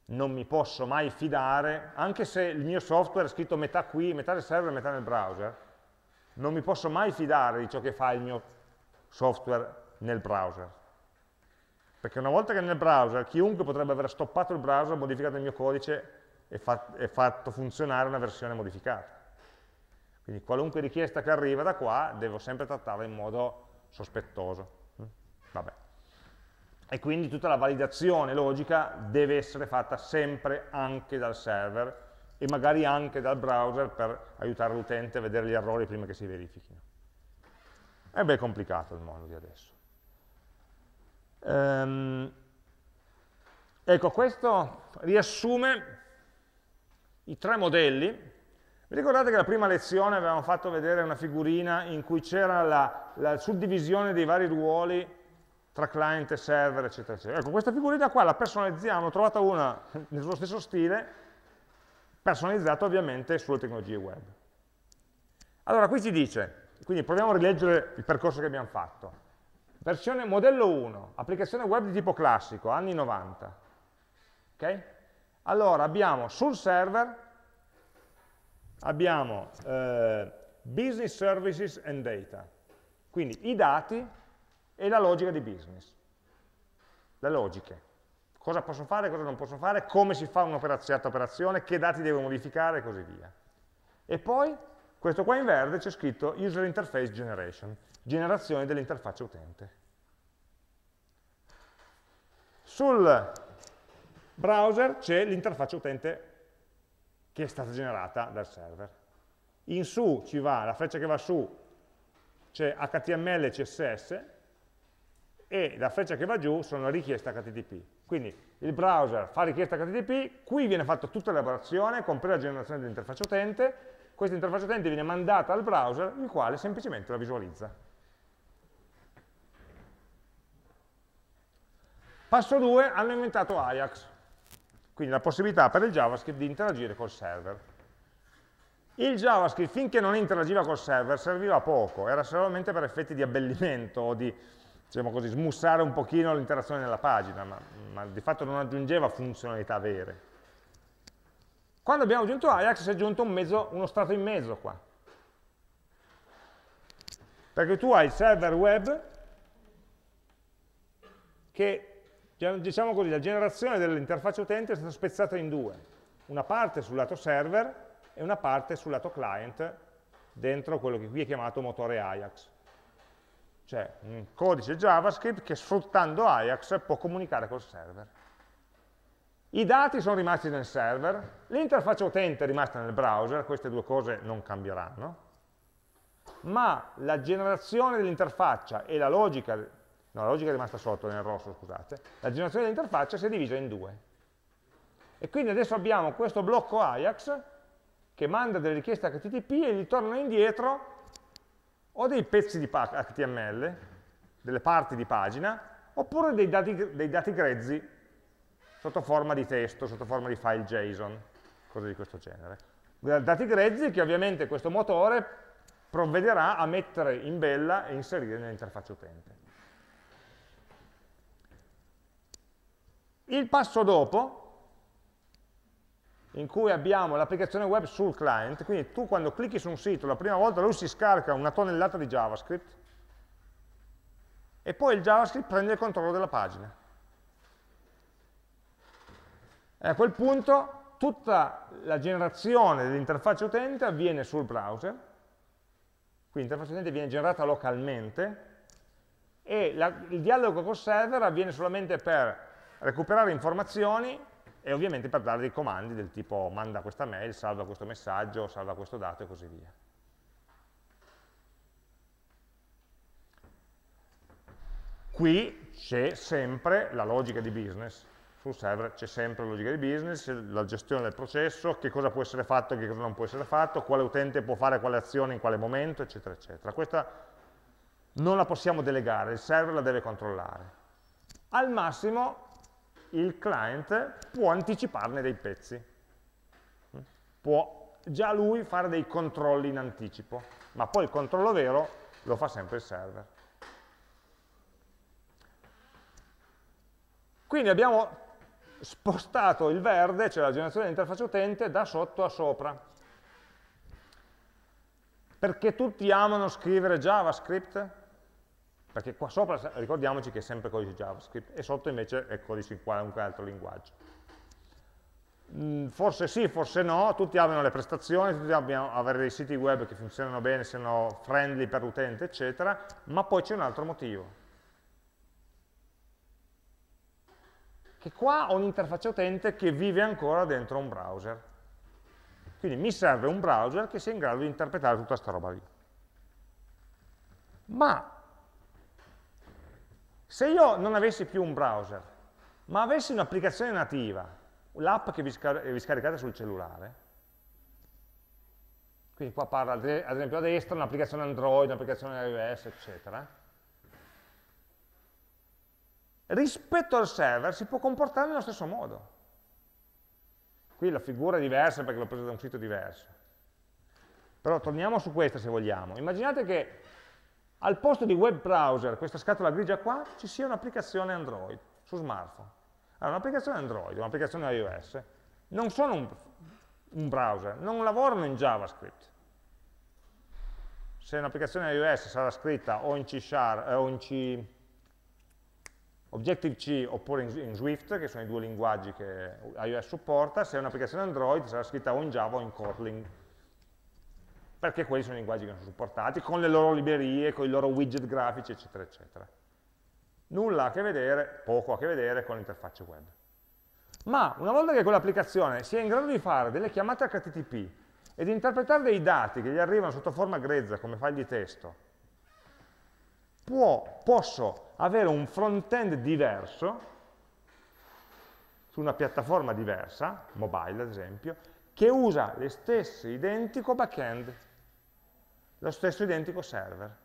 Non mi posso mai fidare, anche se il mio software è scritto metà qui, metà nel server e metà nel browser, non mi posso mai fidare di ciò che fa il mio software nel browser. Perché una volta che è nel browser, chiunque potrebbe aver stoppato il browser, modificato il mio codice e, fatto funzionare una versione modificata. Quindi qualunque richiesta che arriva da qua devo sempre trattarla in modo sospettoso. Vabbè. E quindi tutta la validazione logica deve essere fatta sempre anche dal server e magari anche dal browser per aiutare l'utente a vedere gli errori prima che si verifichino. È ben complicato il mondo di adesso. Ehm, ecco, questo riassume i tre modelli vi ricordate che la prima lezione avevamo fatto vedere una figurina in cui c'era la, la, suddivisione dei vari ruoli tra client e server, eccetera, eccetera. Ecco, questa figurina qua la personalizziamo, ho trovata una nel suo stesso stile, personalizzata ovviamente sulle tecnologie web. Allora, qui ci dice, quindi proviamo a rileggere il percorso che abbiamo fatto. Versione modello 1, applicazione web di tipo classico, anni 90. Okay? Allora, abbiamo sul server abbiamo eh, business services and data, quindi i dati e la logica di business, le logiche. Cosa posso fare, cosa non posso fare, come si fa una certa operazione, che dati devo modificare e così via. E poi, questo qua in verde c'è scritto User Interface Generation, generazione dell'interfaccia utente. Sul browser c'è l'interfaccia utente che è stata generata dal server. In su ci va, la freccia che va su, c'è HTML e CSS, e la freccia che va giù sono richieste HTTP. Quindi il browser fa richiesta HTTP, qui viene fatta tutta l'elaborazione, compresa la generazione dell'interfaccia utente, questa interfaccia utente viene mandata al browser, il quale semplicemente la visualizza. Passo 2, hanno inventato Ajax. Quindi la possibilità per il JavaScript di interagire col server. Il JavaScript, finché non interagiva col server, serviva poco, era solamente per effetti di abbellimento o di, diciamo così, smussare un pochino l'interazione nella pagina, ma, ma di fatto non aggiungeva funzionalità vere. Quando abbiamo aggiunto Ajax si è aggiunto un mezzo, uno strato in mezzo qua. Perché tu hai il server web che diciamo così, la generazione dell'interfaccia utente è stata spezzata in due, una parte sul lato server e una parte sul lato client, dentro quello che qui è chiamato motore Ajax. Cioè un codice JavaScript che sfruttando Ajax può comunicare col server. I dati sono rimasti nel server, l'interfaccia utente è rimasta nel browser, queste due cose non cambieranno, ma la generazione dell'interfaccia e la logica no, la logica è rimasta sotto nel rosso, scusate, la generazione dell'interfaccia si è divisa in due. E quindi adesso abbiamo questo blocco Ajax che manda delle richieste HTTP e gli tornano indietro o dei pezzi di HTML, delle parti di pagina, oppure dei dati, dei dati grezzi sotto forma di testo, sotto forma di file JSON, cose di questo genere. Dati grezzi che ovviamente questo motore provvederà a mettere in bella e inserire nell'interfaccia utente. Il passo dopo, in cui abbiamo l'applicazione web sul client, quindi tu quando clicchi su un sito la prima volta lui si scarica una tonnellata di JavaScript e poi il JavaScript prende il controllo della pagina. E a quel punto tutta la generazione dell'interfaccia utente avviene sul browser, quindi l'interfaccia utente viene generata localmente e la, il dialogo col server avviene solamente per recuperare informazioni e ovviamente per dare dei comandi del tipo manda questa mail, salva questo messaggio, salva questo dato e così via. qui c'è sempre la logica di business, sul server c'è sempre la logica di business, la gestione del processo, che cosa può essere fatto e che cosa non può essere fatto, quale utente può fare quale azione in quale momento, eccetera, eccetera. Questa non la possiamo delegare, il server la deve controllare. Al massimo il client può anticiparne dei pezzi, può già lui fare dei controlli in anticipo, ma poi il controllo vero lo fa sempre il server. Quindi abbiamo spostato il verde, cioè la generazione dell'interfaccia utente, da sotto a sopra. Perché tutti amano scrivere JavaScript? Perché qua sopra ricordiamoci che è sempre codice JavaScript e sotto invece è codice in qualunque altro linguaggio. Mm, forse sì, forse no, tutti amano le prestazioni, tutti amano avere dei siti web che funzionano bene, siano friendly per l'utente, eccetera, ma poi c'è un altro motivo. che qua ho un'interfaccia utente che vive ancora dentro un browser. Quindi mi serve un browser che sia in grado di interpretare tutta questa roba lì. Ma se io non avessi più un browser, ma avessi un'applicazione nativa, l'app che vi, scaricate sul cellulare, quindi qua parla ad esempio a destra un'applicazione Android, un'applicazione iOS, eccetera, rispetto al server si può comportare nello stesso modo. Qui la figura è diversa perché l'ho presa da un sito diverso. Però torniamo su questa se vogliamo. Immaginate che al posto di web browser, questa scatola grigia qua, ci sia un'applicazione Android su smartphone. Allora, un'applicazione Android, un'applicazione iOS, non sono un, un browser, non lavorano in JavaScript. Se un'applicazione iOS sarà scritta o in C, Sharp, eh, o in C Objective-C oppure in, in, Swift, che sono i due linguaggi che iOS supporta, se un'applicazione Android sarà scritta o in Java o in Kotlin, perché quelli sono i linguaggi che sono supportati, con le loro librerie, con i loro widget grafici, eccetera, eccetera. Nulla a che vedere, poco a che vedere con l'interfaccia web. Ma una volta che quell'applicazione sia in grado di fare delle chiamate HTTP e di interpretare dei dati che gli arrivano sotto forma grezza come file di testo, può, posso avere un front-end diverso su una piattaforma diversa, mobile ad esempio, che usa lo stesso identico back-end, lo stesso identico server.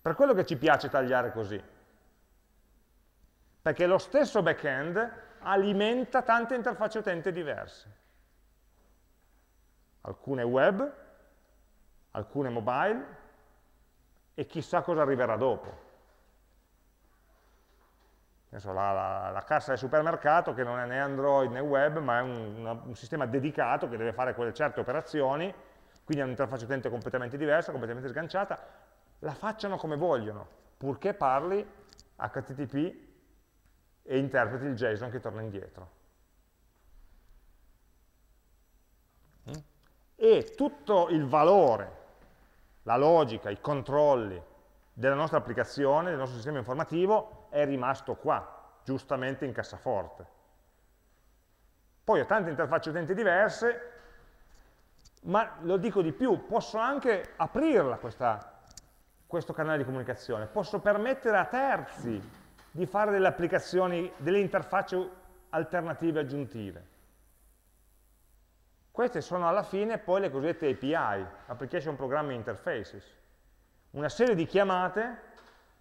Per quello che ci piace tagliare così, perché lo stesso back-end alimenta tante interfacce utente diverse. Alcune web, alcune mobile e chissà cosa arriverà dopo. Adesso, la, la, la, cassa del supermercato che non è né Android né web, ma è un, una, un sistema dedicato che deve fare quelle certe operazioni, quindi ha un'interfaccia utente completamente diversa, completamente sganciata, la facciano come vogliono, purché parli HTTP e interpreti il JSON che torna indietro. E tutto il valore la logica, i controlli della nostra applicazione, del nostro sistema informativo, è rimasto qua, giustamente in cassaforte. Poi ho tante interfacce utenti diverse, ma lo dico di più, posso anche aprirla questa, questo canale di comunicazione, posso permettere a terzi di fare delle applicazioni, delle interfacce alternative aggiuntive. Queste sono alla fine poi le cosiddette API, Application Programming Interfaces, una serie di chiamate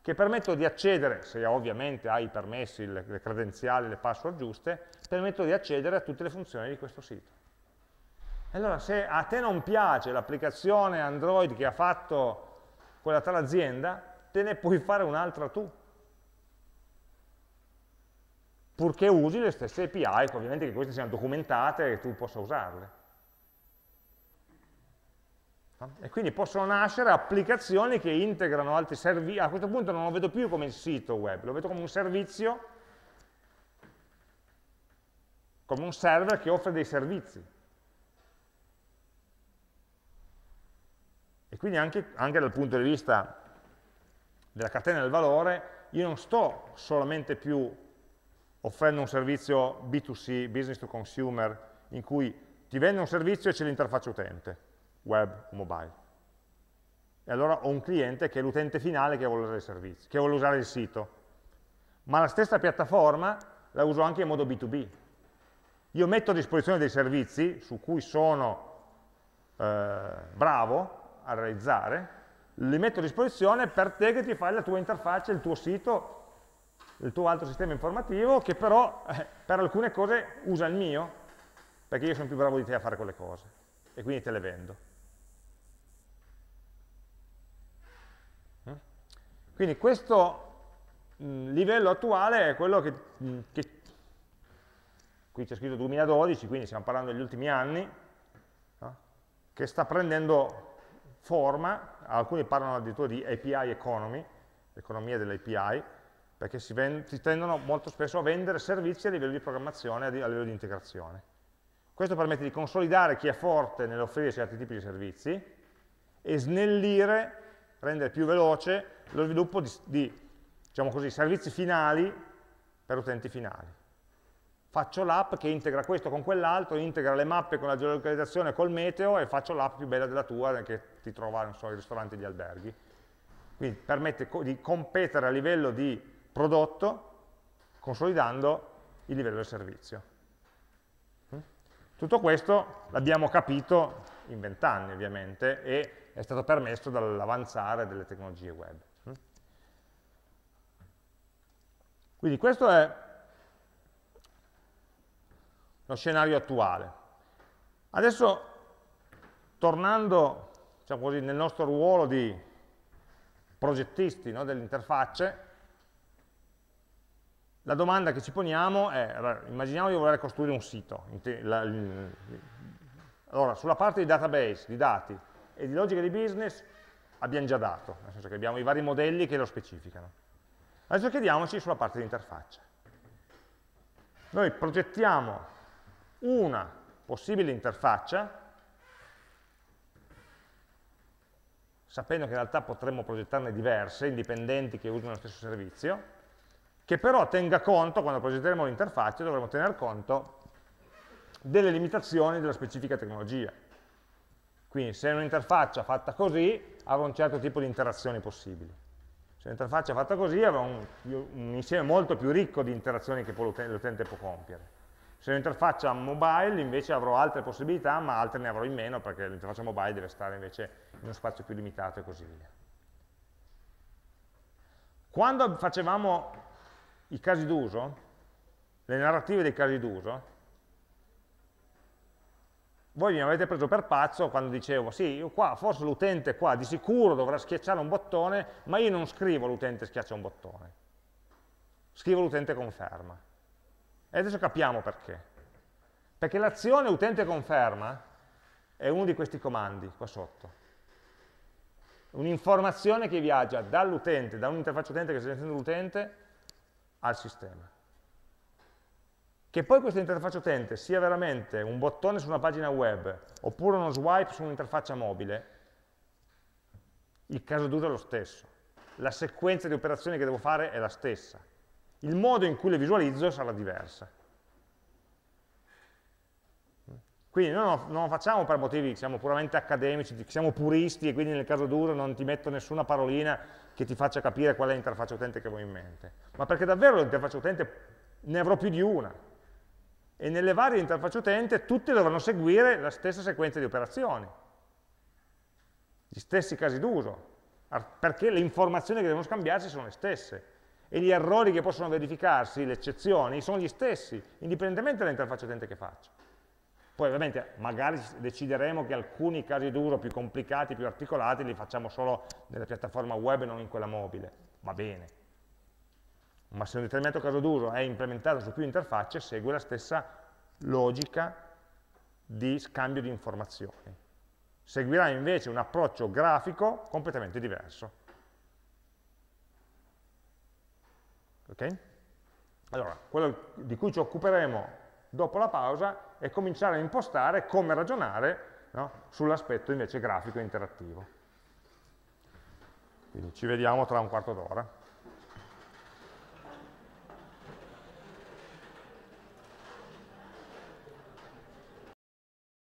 che permettono di accedere, se ovviamente hai i permessi, le, credenziali, le password giuste, permettono di accedere a tutte le funzioni di questo sito. Allora, se a te non piace l'applicazione Android che ha fatto quella tal azienda, te ne puoi fare un'altra tu. Purché usi le stesse API, ovviamente che queste siano documentate e tu possa usarle. E quindi possono nascere applicazioni che integrano altri servizi, a questo punto non lo vedo più come il sito web, lo vedo come un servizio, come un server che offre dei servizi. E quindi anche, anche dal punto di vista della catena del valore, io non sto solamente più offrendo un servizio B2C, business to consumer, in cui ti vendo un servizio e c'è l'interfaccia utente web o mobile. e allora ho un cliente che è l'utente finale che vuole usare i servizi, che vuole usare il sito. Ma la stessa piattaforma la uso anche in modo B2B. Io metto a disposizione dei servizi su cui sono eh, bravo a realizzare, li metto a disposizione per te che ti fai la tua interfaccia, il tuo sito, il tuo altro sistema informativo, che però eh, per alcune cose usa il mio, perché io sono più bravo di te a fare quelle cose, e quindi te le vendo. Quindi questo mh, livello attuale è quello che, mh, che qui c'è scritto 2012, quindi stiamo parlando degli ultimi anni, no? che sta prendendo forma, alcuni parlano addirittura di API economy, economia dell'API, perché si, si, tendono molto spesso a vendere servizi a livello di programmazione, a, livello di integrazione. Questo permette di consolidare chi è forte nell'offrire certi tipi di servizi e snellire, rendere più veloce lo sviluppo di, di diciamo così, servizi finali per utenti finali. Faccio l'app che integra questo con quell'altro, integra le mappe con la geolocalizzazione col meteo e faccio l'app più bella della tua che ti trova so, i ristoranti e gli alberghi. Quindi permette di competere a livello di prodotto consolidando il livello del servizio. Mm? Tutto questo l'abbiamo capito in vent'anni ovviamente e è stato permesso dall'avanzare delle tecnologie web. Mm? Quindi questo è lo scenario attuale. Adesso, tornando diciamo così, nel nostro ruolo di progettisti no, delle interfacce, la domanda che ci poniamo è, immaginiamo di voler costruire un sito. Allora, sulla parte di database, di dati e di logica di business abbiamo già dato, nel senso che abbiamo i vari modelli che lo specificano. Adesso chiediamoci sulla parte di interfaccia. Noi progettiamo una possibile interfaccia, sapendo che in realtà potremmo progettarne diverse, indipendenti che usano lo stesso servizio, che però tenga conto, quando progetteremo l'interfaccia, dovremo tener conto delle limitazioni della specifica tecnologia. Quindi se è un'interfaccia fatta così, avrà un certo tipo di interazioni possibili. Se è fatta così, avrà un, un, insieme molto più ricco di interazioni che l'utente può compiere. Se l'interfaccia mobile invece avrò altre possibilità, ma altre ne avrò in meno perché l'interfaccia mobile deve stare invece in uno spazio più limitato e così via. Quando facevamo i casi d'uso, le narrative dei casi d'uso, voi mi avete preso per pazzo quando dicevo, sì, qua, forse l'utente qua di sicuro dovrà schiacciare un bottone, ma io non scrivo l'utente schiaccia un bottone, scrivo l'utente conferma. E adesso capiamo perché. Perché l'azione utente conferma è uno di questi comandi qua sotto. Un'informazione che viaggia dall'utente, da un'interfaccia utente che seleziona l'utente, al sistema. Che poi questa interfaccia utente sia veramente un bottone su una pagina web oppure uno swipe su un'interfaccia mobile, il caso d'uso è lo stesso. La sequenza di operazioni che devo fare è la stessa. Il modo in cui le visualizzo sarà diversa. Quindi noi non lo facciamo per motivi, siamo puramente accademici, siamo puristi e quindi nel caso d'uso non ti metto nessuna parolina che ti faccia capire qual è l'interfaccia utente che vuoi in mente, ma perché davvero l'interfaccia utente ne avrò più di una. E nelle varie interfacce utente tutte dovranno seguire la stessa sequenza di operazioni, gli stessi casi d'uso, perché le informazioni che devono scambiarsi sono le stesse e gli errori che possono verificarsi, le eccezioni, sono gli stessi, indipendentemente dall'interfaccia utente che faccio. Poi ovviamente magari decideremo che alcuni casi d'uso più complicati, più articolati, li facciamo solo nella piattaforma web e non in quella mobile. Va bene. Ma se un determinato caso d'uso è implementato su più interfacce, segue la stessa logica di scambio di informazioni. Seguirà invece un approccio grafico completamente diverso. Ok? Allora, quello di cui ci occuperemo dopo la pausa e cominciare a impostare come ragionare no, sull'aspetto invece grafico e interattivo. Quindi ci vediamo tra un quarto d'ora.